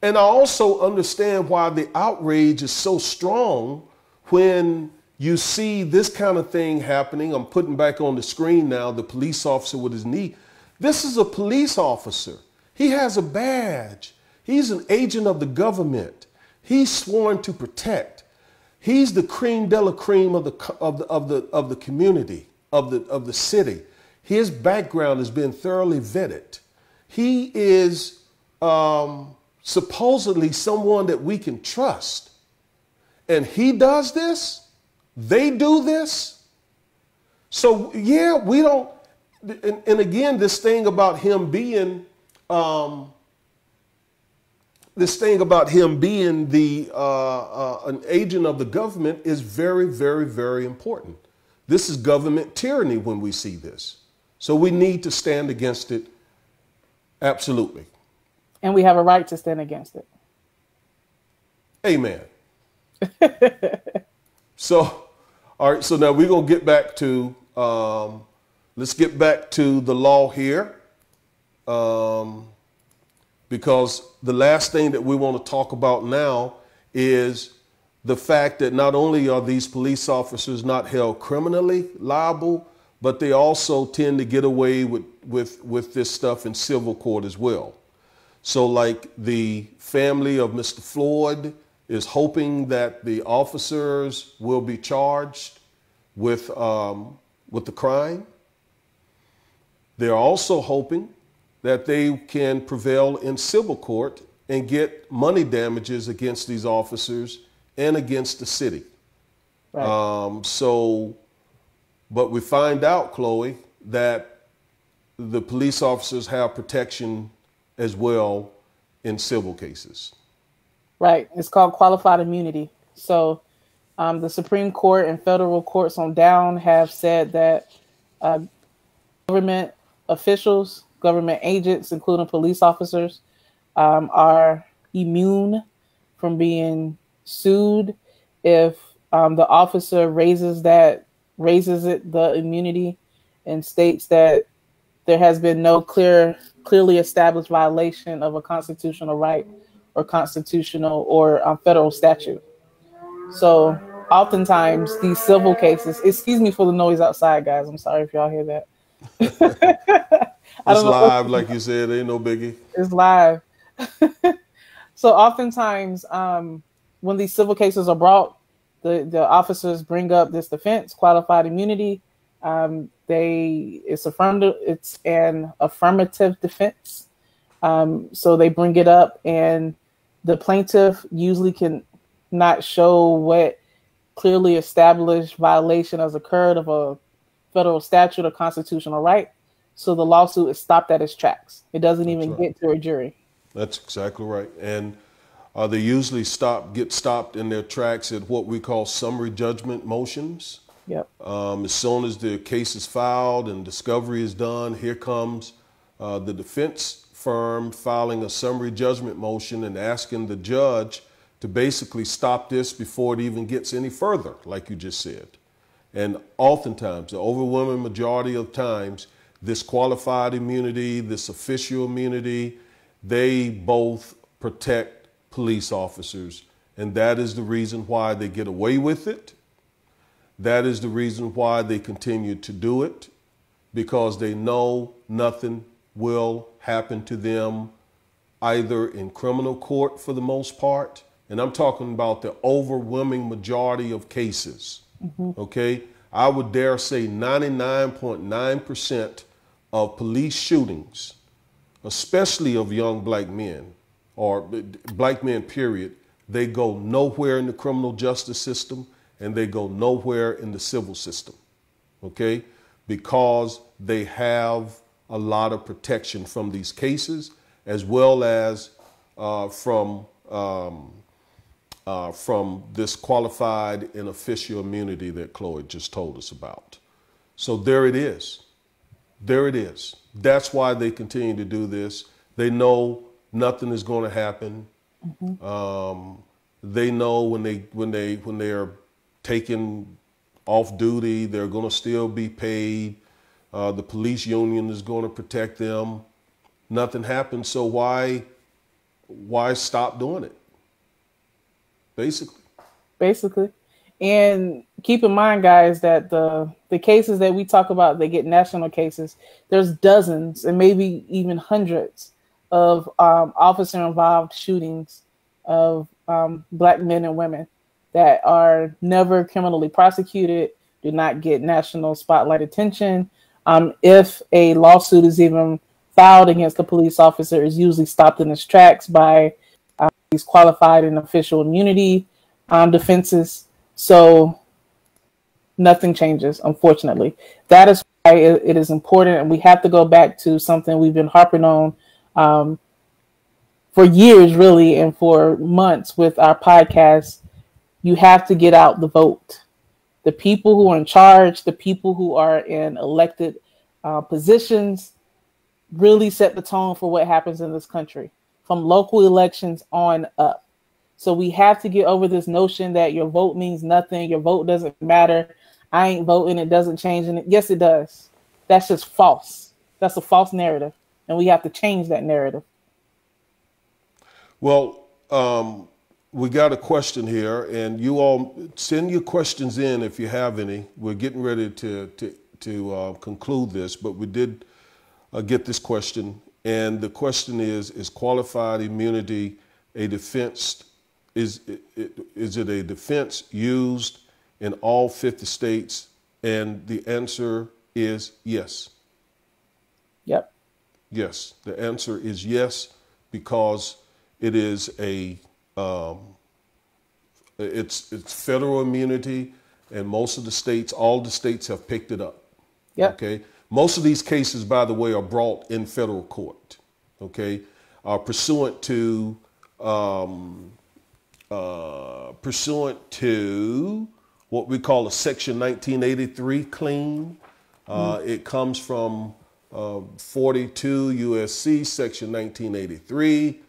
and I also understand why the outrage is so strong when you see this kind of thing happening. I'm putting back on the screen now the police officer with his knee. This is a police officer. He has a badge. He's an agent of the government. He's sworn to protect. He's the cream de la cream of the, of the, of the, of the community of the, of the city. His background has been thoroughly vetted. He is um, supposedly someone that we can trust. And he does this, they do this. So, yeah, we don't. And, and again, this thing about him being, um, this thing about him being the uh, uh, an agent of the government is very, very, very important. This is government tyranny when we see this. So we need to stand against it. Absolutely. And we have a right to stand against it. Amen. so, all right, so now we're going to get back to, um, let's get back to the law here. Um, because the last thing that we want to talk about now is the fact that not only are these police officers not held criminally liable, but they also tend to get away with, with, with this stuff in civil court as well. So, like the family of Mr. Floyd is hoping that the officers will be charged with, um, with the crime. They're also hoping that they can prevail in civil court and get money damages against these officers and against the city. Right. Um, so, but we find out, Chloe, that the police officers have protection as well in civil cases. Right. It's called qualified immunity. So Um, the Supreme Court and federal courts on down have said that uh, government officials, government agents, including police officers, um, are immune from being sued if um, the officer raises that raises it the immunity and states that there has been no clear clearly established violation of a constitutional right or constitutional or um, federal statute. So oftentimes these civil cases, excuse me for the noise outside, guys. I'm sorry if y'all hear that. it's live, like you said, ain't no biggie. It's live. so oftentimes, um, when these civil cases are brought, the, the officers bring up this defense, qualified immunity. Um, they it's affirmative it's an affirmative defense. Um, so they bring it up and the plaintiff usually can not show what clearly established violation has occurred of a federal statute or constitutional right. So the lawsuit is stopped at its tracks. It doesn't That's even right. get to a jury. That's exactly right. And uh, they usually stop get stopped in their tracks at what we call summary judgment motions. Yep. Um, as soon as the case is filed and discovery is done, here comes uh, the defense firm filing a summary judgment motion and asking the judge to basically stop this before it even gets any further, like you just said. And oftentimes, the overwhelming majority of times, this qualified immunity, this official immunity, they both protect police officers. And that is the reason why they get away with it. That is the reason why they continue to do it, because they know nothing will happen to them either in criminal court for the most part and I'm talking about the overwhelming majority of cases. Mm-hmm. Okay, I would dare say 99.9% of police shootings, especially of young black men or black men, period, they go nowhere in the criminal justice system and they go nowhere in the civil system. Okay, because they have a lot of protection from these cases as well as uh, from um, uh, from this qualified and official immunity that Chloe just told us about. So there it is. There it is. That's why they continue to do this. They know nothing is going to happen. Mm-hmm. Um, they know when they when they when they're taken off duty, they're going to still be paid. Uh, the police union is going to protect them. Nothing happens, so why why stop doing it? Basically. Basically. And keep in mind, guys, that the the cases that we talk about, they get national cases. There's dozens and maybe even hundreds of um, officer involved shootings of um, black men and women that are never criminally prosecuted, do not get national spotlight attention. Um, if a lawsuit is even filed against a police officer, is usually stopped in its tracks by these qualified and official immunity um, defenses. So nothing changes, unfortunately. That is why it, it is important, and we have to go back to something we've been harping on um, for years, really, and for months with our podcast. You have to get out the vote. The people who are in charge, the people who are in elected uh, positions, really set the tone for what happens in this country from local elections on up. So we have to get over this notion that your vote means nothing, your vote doesn't matter. I ain't voting, it doesn't change. And yes, it does. That's just false. That's a false narrative. And we have to change that narrative. Well, um, we got a question here, and you all send your questions in if you have any. We're getting ready to, to, to uh, conclude this, but we did uh, get this question and the question is, is qualified immunity a defense? Is, is it a defense used in all 50 states? And the answer is yes. Yep. Yes. The answer is yes, because it is a, um, it's, it's federal immunity, and most of the states, all the states have picked it up. Yep. Okay. Most of these cases, by the way, are brought in federal court, okay, uh, pursuant to um, uh, pursuant to what we call a Section 1983 clean. Uh, mm-hmm. It comes from uh, 42 USC Section 1983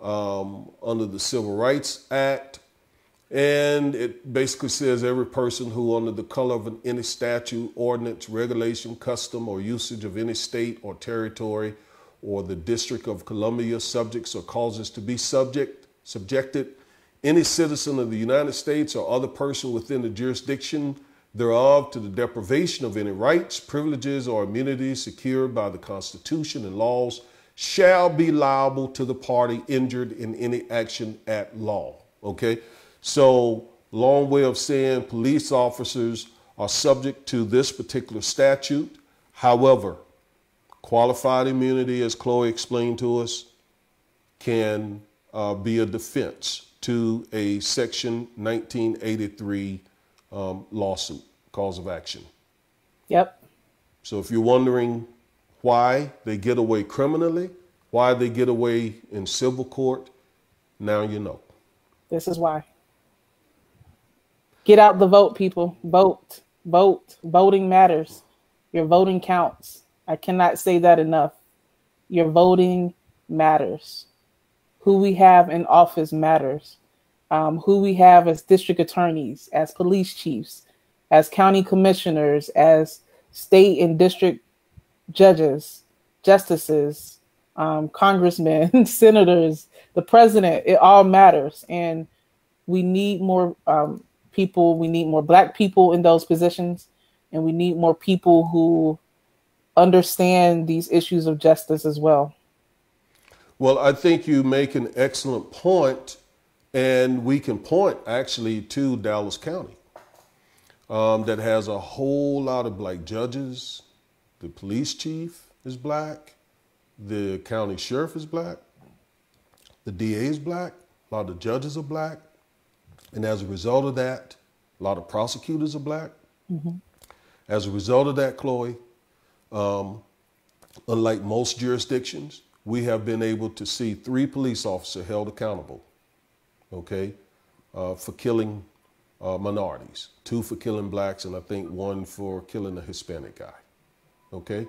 um, under the Civil Rights Act. And it basically says every person who, under the color of an, any statute, ordinance, regulation, custom, or usage of any state or territory or the District of Columbia subjects or causes to be subject, subjected any citizen of the United States or other person within the jurisdiction thereof to the deprivation of any rights, privileges, or immunities secured by the Constitution and laws shall be liable to the party injured in any action at law. Okay? So, long way of saying police officers are subject to this particular statute. However, qualified immunity, as Chloe explained to us, can uh, be a defense to a Section 1983 um, lawsuit, cause of action. Yep. So if you're wondering why they get away criminally, why they get away in civil court, now you know. This is why. Get out the vote, people. Vote. Vote. Voting matters. Your voting counts. I cannot say that enough. Your voting matters. Who we have in office matters um, who we have as district attorneys, as police chiefs, as county commissioners, as state and district judges, justices, um, congressmen, senators, the president, it all matters. And we need more um, people, we need more Black people in those positions, and we need more people who understand these issues of justice as well. Well, I think you make an excellent point and we can point actually to Dallas County um, that has a whole lot of black judges. The police chief is black. The county sheriff is black. The DA is black. A lot of judges are black. And as a result of that, a lot of prosecutors are black. Mm-hmm. As a result of that, Chloe, um, unlike most jurisdictions, we have been able to see three police officers held accountable okay, uh, for killing uh, minorities, two for killing blacks, and I think one for killing a Hispanic guy. Okay?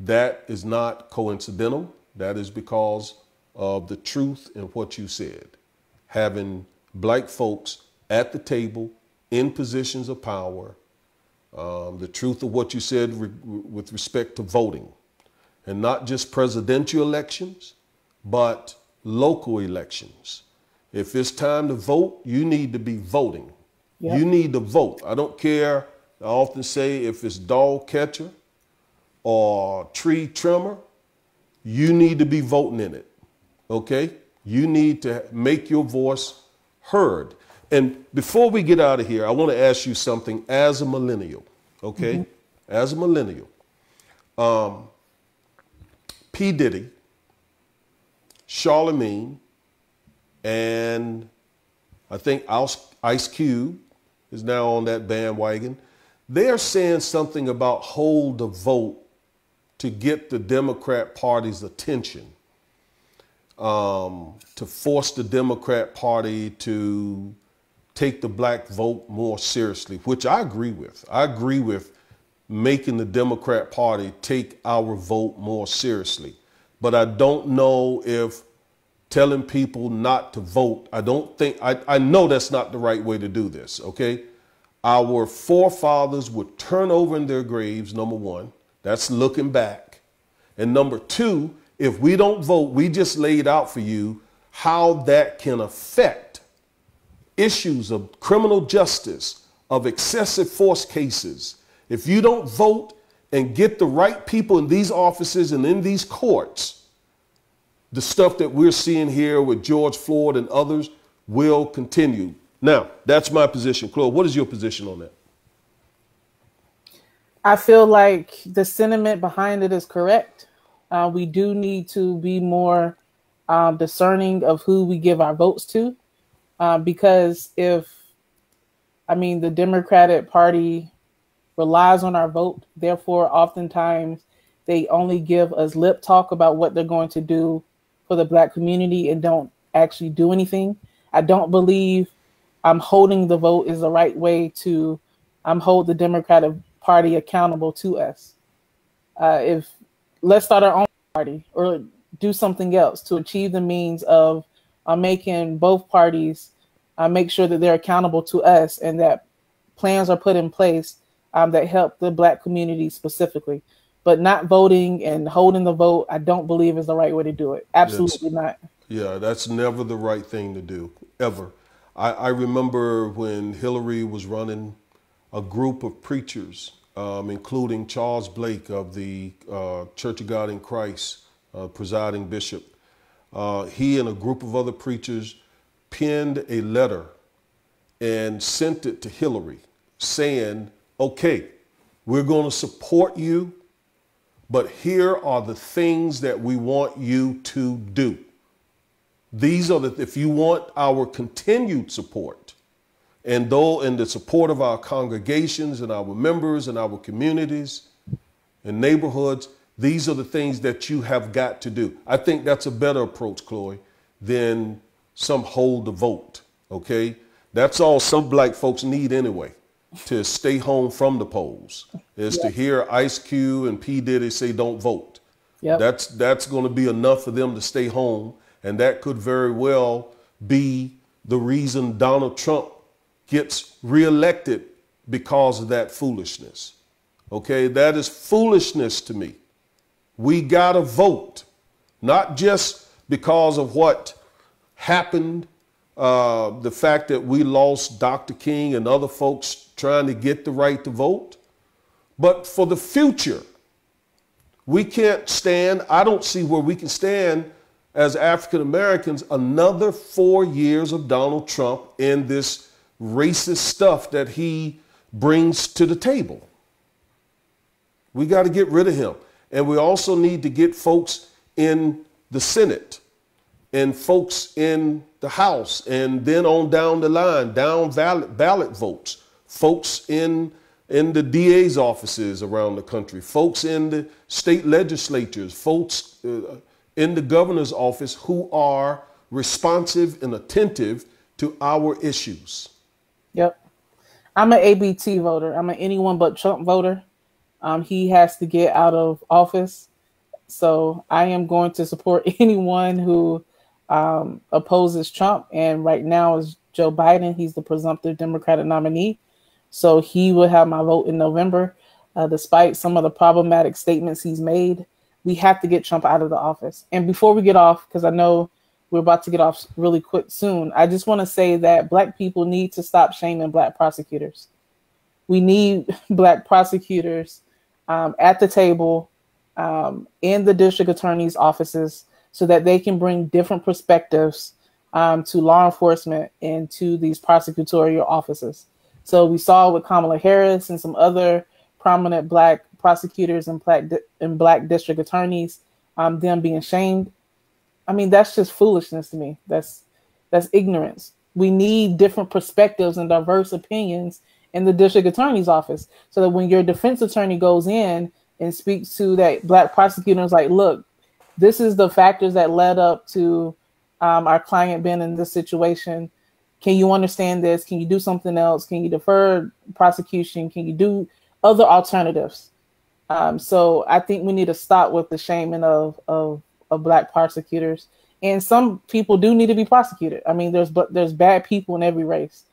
That is not coincidental. That is because of the truth in what you said. Having black folks at the table in positions of power, um, the truth of what you said re- with respect to voting, and not just presidential elections, but local elections. If it's time to vote, you need to be voting. Yep. You need to vote. I don't care. I often say if it's dog catcher or tree trimmer, you need to be voting in it. Okay? You need to make your voice heard. And before we get out of here, I want to ask you something as a millennial. Okay? Mm-hmm. As a millennial. Um, P. Diddy, Charlemagne, and I think Ice Cube is now on that bandwagon. They're saying something about hold the vote to get the Democrat Party's attention, um, to force the Democrat Party to take the black vote more seriously, which I agree with. I agree with making the Democrat Party take our vote more seriously. But I don't know if telling people not to vote. I don't think, I, I know that's not the right way to do this, okay? Our forefathers would turn over in their graves, number one. That's looking back. And number two, if we don't vote, we just laid out for you how that can affect issues of criminal justice, of excessive force cases. If you don't vote and get the right people in these offices and in these courts, the stuff that we're seeing here with George Floyd and others will continue. Now, that's my position. Chloe, what is your position on that? I feel like the sentiment behind it is correct. Uh, we do need to be more um, discerning of who we give our votes to. Uh, because if, I mean, the Democratic Party relies on our vote, therefore, oftentimes they only give us lip talk about what they're going to do for the black community and don't actually do anything. I don't believe I'm um, holding the vote is the right way to um, hold the Democratic Party accountable to us. Uh, if let's start our own party or do something else to achieve the means of uh, making both parties uh, make sure that they're accountable to us and that plans are put in place um, that help the black community specifically. But not voting and holding the vote, I don't believe is the right way to do it. Absolutely not. Yeah, that's never the right thing to do, ever. I, I remember when Hillary was running a group of preachers, um, including Charles Blake of the uh, Church of God in Christ, uh, presiding bishop. Uh, he and a group of other preachers penned a letter and sent it to Hillary saying, okay, we're going to support you, but here are the things that we want you to do. These are the, if you want our continued support, and though in the support of our congregations and our members and our communities and neighborhoods, these are the things that you have got to do. I think that's a better approach, Chloe, than some hold the vote. Okay? That's all some black folks need anyway to stay home from the polls is to hear Ice Cube and P. Diddy say don't vote. Yep. That's that's going to be enough for them to stay home. And that could very well be the reason Donald Trump gets reelected because of that foolishness. Okay, that is foolishness to me. We got to vote, not just because of what happened, uh, the fact that we lost Dr. King and other folks trying to get the right to vote, but for the future. We can't stand, I don't see where we can stand as African Americans another four years of Donald Trump and this racist stuff that he brings to the table. We got to get rid of him. And we also need to get folks in the Senate and folks in the House and then on down the line, down ballot, ballot votes, folks in, in the DA's offices around the country, folks in the state legislatures, folks uh, in the governor's office who are responsive and attentive to our issues. Yep. I'm an ABT voter. I'm an anyone but Trump voter um, he has to get out of office. So I am going to support anyone who um, opposes Trump. And right now is Joe Biden. He's the presumptive Democratic nominee. So he will have my vote in November. Uh, despite some of the problematic statements he's made, we have to get Trump out of the office. And before we get off, because I know we're about to get off really quick soon, I just want to say that Black people need to stop shaming Black prosecutors. We need Black prosecutors um, at the table um, in the district attorney's offices so that they can bring different perspectives um, to law enforcement and to these prosecutorial offices. So we saw with Kamala Harris and some other prominent black prosecutors and black and black district attorneys, um, them being shamed. I mean, that's just foolishness to me. That's that's ignorance. We need different perspectives and diverse opinions in the district attorney's office so that when your defense attorney goes in and speaks to that black prosecutor is like look this is the factors that led up to um, our client being in this situation. Can you understand this? Can you do something else? Can you defer prosecution? Can you do other alternatives? Um, so i think we need to stop with the shaming of, of, of black prosecutors. And some people do need to be prosecuted. I mean there's but there's bad people in every race.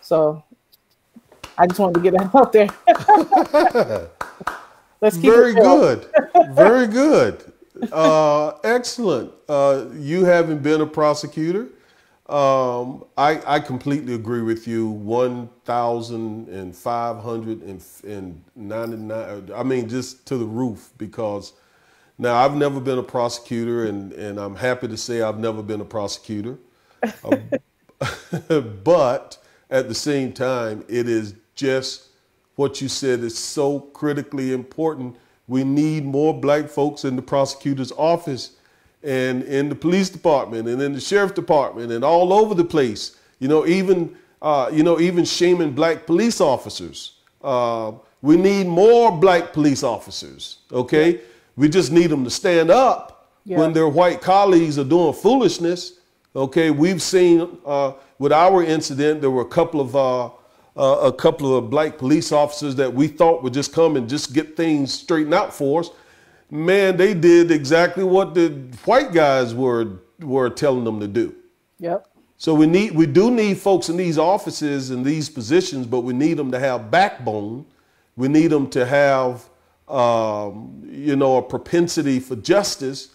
So I just wanted to get that out there. Let's keep very good, very good, uh, excellent. Uh, you haven't been a prosecutor. Um, I, I completely agree with you. One thousand and five hundred and ninety nine. I mean, just to the roof because. Now, I've never been a prosecutor, and, and I'm happy to say I've never been a prosecutor. uh, but at the same time, it is just what you said is so critically important. We need more black folks in the prosecutor's office and in the police department and in the sheriff department and all over the place. You know, even uh, you know, even shaming black police officers. Uh, we need more black police officers. Okay, yeah. we just need them to stand up yeah. when their white colleagues are doing foolishness. Okay, we've seen uh, with our incident, there were a couple of uh, a couple of black police officers that we thought would just come and just get things straightened out for us. Man, they did exactly what the white guys were were telling them to do. Yep. So we need we do need folks in these offices and these positions, but we need them to have backbone. We need them to have um, you know a propensity for justice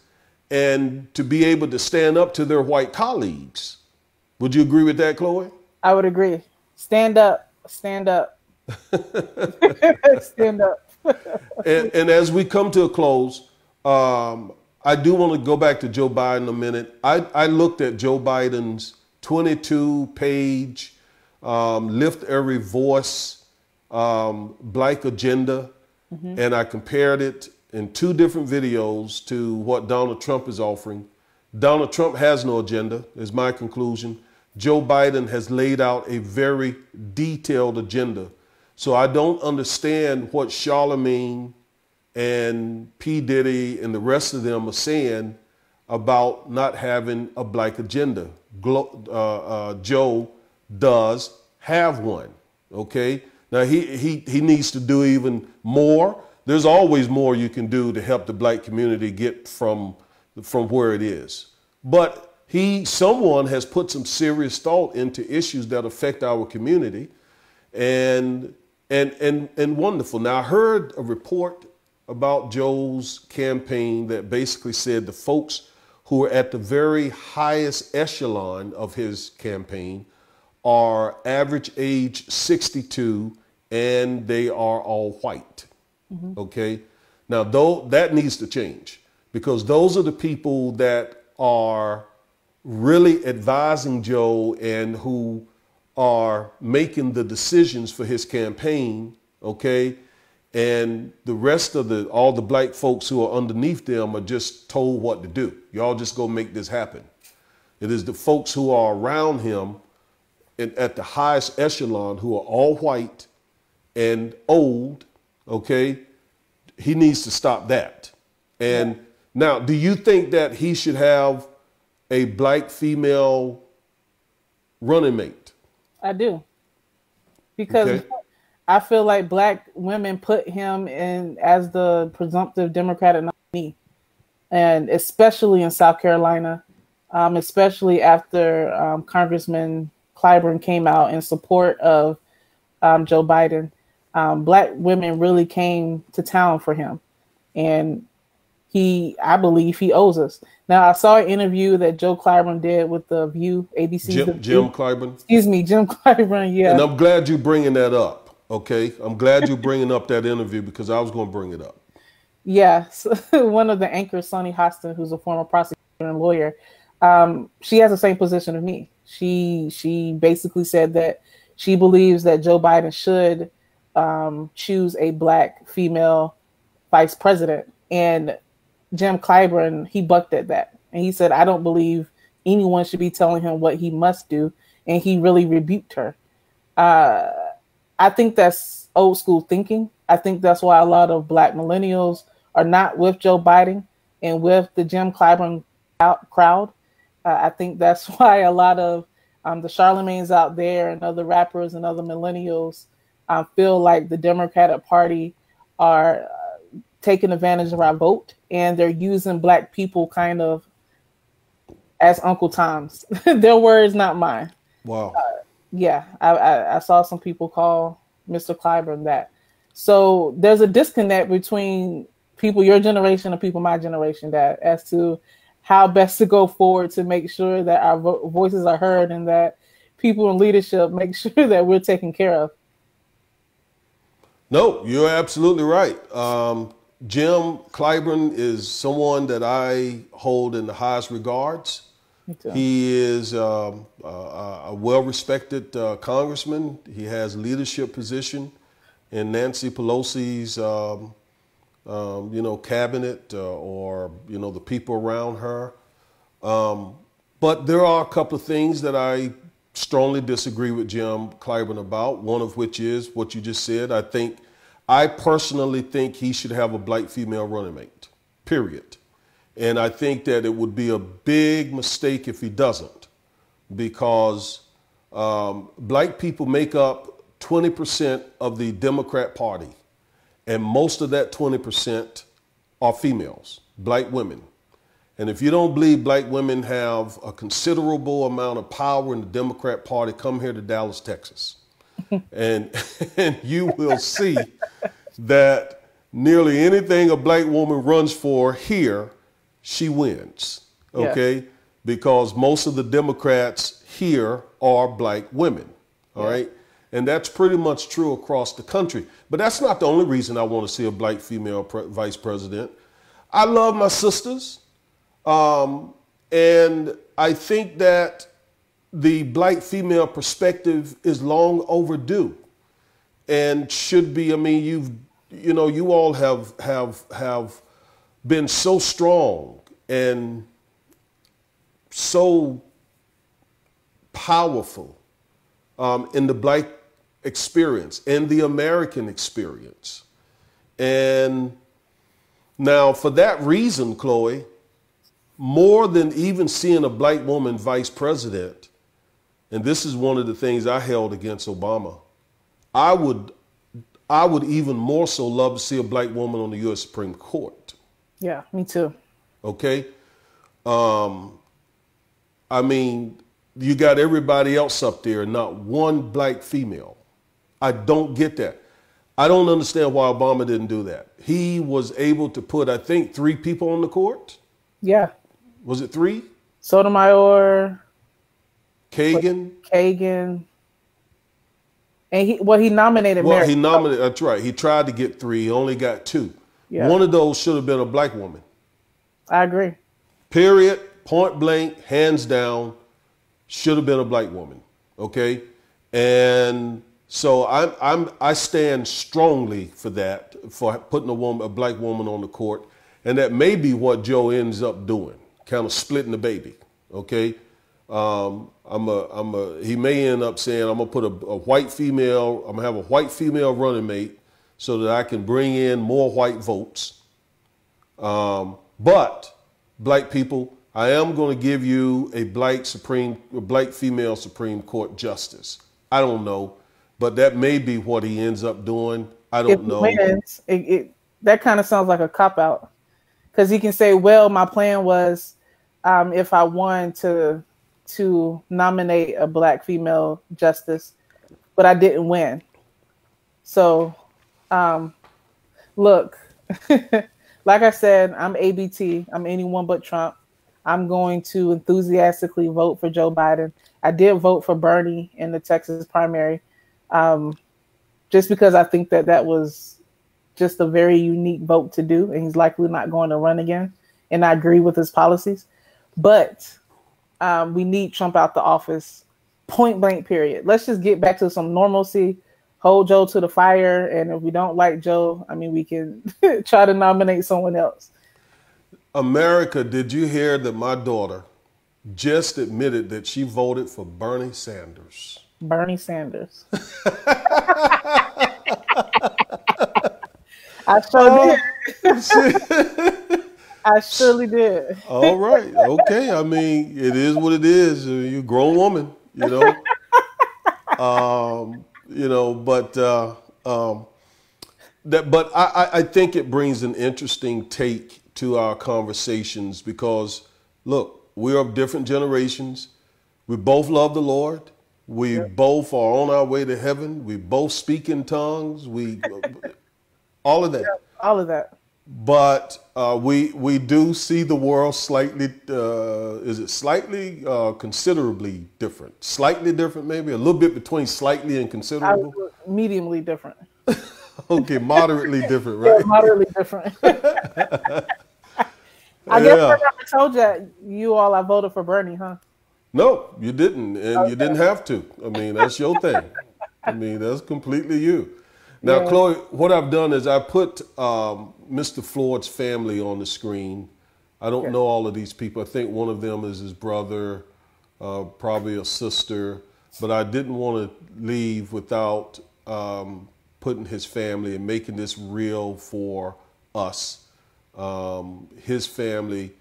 and to be able to stand up to their white colleagues. Would you agree with that, Chloe? I would agree. Stand up, stand up, stand up. and, and, as we come to a close, um, I do want to go back to Joe Biden a minute. I, I looked at Joe Biden's 22 page um, Lift Every Voice um, Black Agenda, mm-hmm. and I compared it in two different videos to what Donald Trump is offering. Donald Trump has no agenda, is my conclusion. Joe Biden has laid out a very detailed agenda. So I don't understand what Charlemagne and P. Diddy and the rest of them are saying about not having a black agenda. Glo- uh, uh, Joe does have one. Okay. Now he, he, he needs to do even more. There's always more you can do to help the black community get from, from where it is. But he, someone has put some serious thought into issues that affect our community and, and, and, and wonderful. Now I heard a report about Joe's campaign that basically said the folks who are at the very highest echelon of his campaign are average age 62 and they are all white. Mm-hmm. Okay. Now, though that needs to change because those are the people that are really advising Joe and who are making the decisions for his campaign. Okay and the rest of the all the black folks who are underneath them are just told what to do. Y'all just go make this happen. It is the folks who are around him and at the highest echelon who are all white and old, okay? He needs to stop that. And yeah. now, do you think that he should have a black female running mate? I do. Because okay. I feel like black women put him in as the presumptive Democratic nominee, and especially in South Carolina, um, especially after um, Congressman Clyburn came out in support of um, Joe Biden. Um, black women really came to town for him, and he, I believe, he owes us. Now, I saw an interview that Joe Clyburn did with the View ABC. Jim, Jim Clyburn. Excuse me, Jim Clyburn. Yeah, and I'm glad you're bringing that up Okay, I'm glad you're bringing up that interview because I was going to bring it up. Yes, one of the anchors, Sunny Hostin, who's a former prosecutor and lawyer, um, she has the same position as me. She she basically said that she believes that Joe Biden should um, choose a black female vice president, and Jim Clyburn he bucked at that, and he said, "I don't believe anyone should be telling him what he must do," and he really rebuked her. Uh, I think that's old school thinking. I think that's why a lot of black millennials are not with Joe Biden and with the Jim Clyburn crowd. Uh, I think that's why a lot of um, the Charlemagne's out there and other rappers and other millennials um, feel like the Democratic Party are uh, taking advantage of our vote and they're using black people kind of as Uncle Tom's. Their words, not mine. Wow. Uh, yeah, I, I, I saw some people call Mr. Clyburn that. So there's a disconnect between people your generation and people my generation that as to how best to go forward to make sure that our vo- voices are heard and that people in leadership make sure that we're taken care of. No, you're absolutely right. Um, Jim Clyburn is someone that I hold in the highest regards. He is um, uh, a well-respected uh, congressman. He has leadership position in Nancy Pelosi's, um, um, you know, cabinet uh, or you know the people around her. Um, but there are a couple of things that I strongly disagree with Jim Clyburn about. One of which is what you just said. I think, I personally think he should have a black female running mate. Period. And I think that it would be a big mistake if he doesn't. because um, black people make up 20% of the Democrat Party, and most of that 20% are females, black women. And if you don't believe black women have a considerable amount of power in the Democrat Party, come here to Dallas, Texas. And, and you will see that nearly anything a black woman runs for here, she wins. Okay? Because most of the Democrats here are black women. All right, And that's pretty much true across the country. But that's not the only reason I want to see a black female pre- vice president. I love my sisters. Um, and I think that the black female perspective is long overdue and should be, I mean, you've, you know, you all have, have, have been so strong and so powerful um, in the black experience in the American experience. And now, for that reason, Chloe, more than even seeing a black woman vice president, and this is one of the things I held against Obama, I would, I would even more so love to see a black woman on the U.S. Supreme Court. Yeah, me too. Okay. Um, I mean, you got everybody else up there, not one black female. I don't get that. I don't understand why Obama didn't do that. He was able to put, I think, three people on the court. Yeah. Was it three? Sotomayor, Kagan, Kagan, and he well he nominated. Well, Mary. he nominated. That's right. He tried to get three. He only got two. Yeah. One of those should have been a black woman. I agree. Period. Point blank. Hands down. Should have been a black woman. Okay. And so I'm, I'm, I stand strongly for that, for putting a woman, a black woman on the court. And that may be what Joe ends up doing, kind of splitting the baby. Okay. Um, I'm a, I'm a, he may end up saying, I'm going to put a, a white female, I'm going to have a white female running mate so that I can bring in more white votes. Um, but black people, I am going to give you a black supreme, a black female Supreme Court justice. I don't know but that may be what he ends up doing. I don't know. Wins, it, it, that kind of sounds like a cop out because he can say, "Well, my plan was um, if I won to to nominate a black female justice, but I didn't win." So, um, look, like I said, I'm ABT. I'm anyone but Trump. I'm going to enthusiastically vote for Joe Biden. I did vote for Bernie in the Texas primary um, just because I think that that was just a very unique vote to do, and he's likely not going to run again. And I agree with his policies, but um, we need Trump out the office, point blank. Period. Let's just get back to some normalcy. Hold Joe to the fire, and if we don't like Joe, I mean, we can try to nominate someone else. America, did you hear that my daughter just admitted that she voted for Bernie Sanders? Bernie Sanders. I sure oh, did. I surely did. All right. Okay. I mean, it is what it is. You're a grown woman, you know. um, you know, but uh, um, that. But I, I think it brings an interesting take to our conversations because, look, we're of different generations. We both love the Lord. We yeah. both are on our way to heaven. We both speak in tongues. We, all of that. Yeah, all of that. But uh, we we do see the world slightly. Uh, is it slightly, uh, considerably different? Slightly different, maybe a little bit between slightly and considerable. Mediumly different. okay, moderately different, right? Yeah, moderately different. I guess I told you, you all I voted for Bernie, huh? No, you didn't, and okay. you didn't have to. I mean, that's your thing. I mean, that's completely you. Now, yeah. Chloe, what I've done is I put um, Mr. Floyd's family on the screen. I don't know all of these people. I think one of them is his brother, uh, probably a sister, but I didn't want to leave without um, putting his family and making this real for us. Um, his family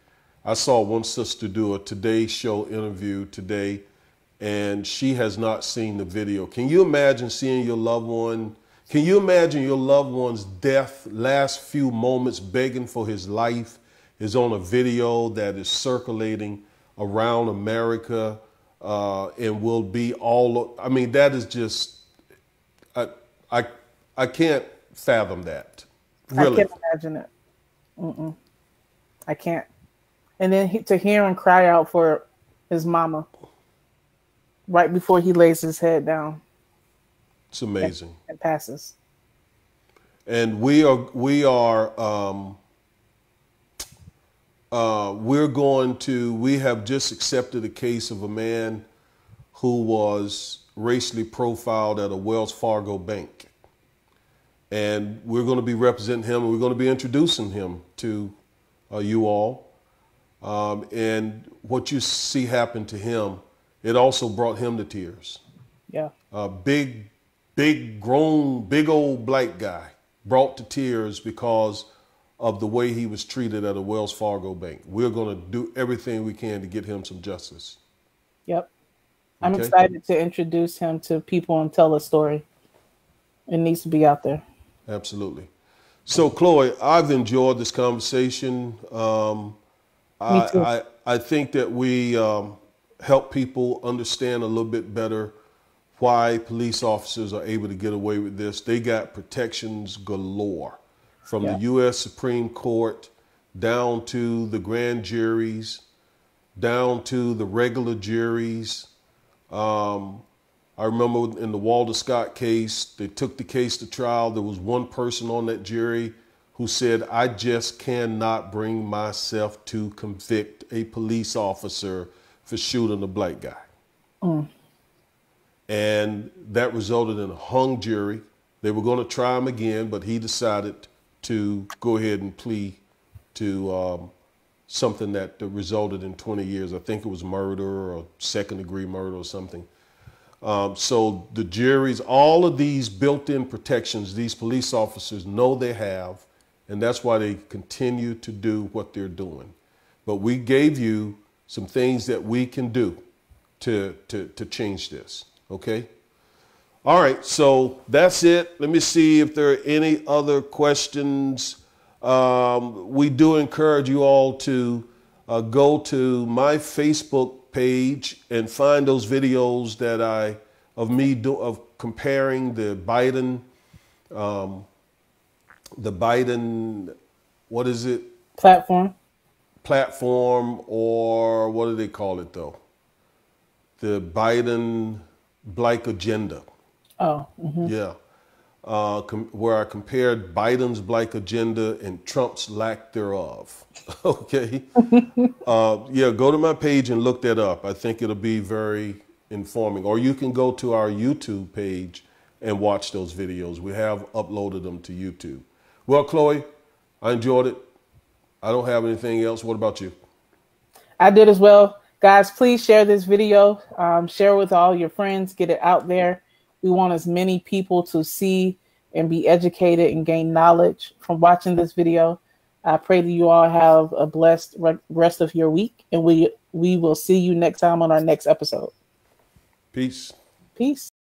I saw one sister do a Today Show interview today, and she has not seen the video. Can you imagine seeing your loved one? Can you imagine your loved one's death, last few moments begging for his life, is on a video that is circulating around America uh, and will be all. I mean, that is just. I I I can't fathom that. Really. I can't imagine it. Mm-mm. I can't. And then he, to hear him cry out for his mama right before he lays his head down. It's amazing. And, and passes. And we are we are um, uh, we're going to we have just accepted a case of a man who was racially profiled at a Wells Fargo bank. And we're going to be representing him and we're going to be introducing him to uh, you all. Um, and what you see happen to him it also brought him to tears. Yeah. A big, big, grown, big old black guy brought to tears because of the way he was treated at a Wells Fargo bank. We're going to do everything we can to get him some justice. Yep. I'm excited to introduce him to people and tell a story. It needs to be out there. Absolutely. So, Chloe, I've enjoyed this conversation. Um, I, I, I think that we um, help people understand a little bit better why police officers are able to get away with this. They got protections galore from yeah. the U.S. Supreme Court down to the grand juries, down to the regular juries. Um, I remember in the Walter Scott case, they took the case to trial. There was one person on that jury who said, I just cannot bring myself to convict a police officer for shooting a black guy. Mm. And that resulted in a hung jury. They were going to try him again, but he decided to go ahead and plea to um, something that resulted in 20 years. I think it was murder or second degree murder or something. Um, so the juries, all of these built-in protections, these police officers know they have, and that's why they continue to do what they're doing. But we gave you some things that we can do to, to, to change this. Okay? All right, so that's it. Let me see if there are any other questions. Um, we do encourage you all to uh, go to my Facebook page and find those videos that I of me do, of comparing the Biden, um, the Biden, what is it? Platform platform or what do they call it though? The Biden Black Agenda. Oh, mm-hmm. yeah. Uh, com- where I compared Biden's Black Agenda and Trump's lack thereof. okay. uh, yeah, go to my page and look that up. I think it'll be very informing. Or you can go to our YouTube page and watch those videos. We have uploaded them to YouTube. Well, Chloe, I enjoyed it. I don't have anything else. What about you? I did as well. Guys, please share this video. Um, share with all your friends. Get it out there. We want as many people to see and be educated and gain knowledge from watching this video. I pray that you all have a blessed rest of your week, and we we will see you next time on our next episode. Peace. Peace.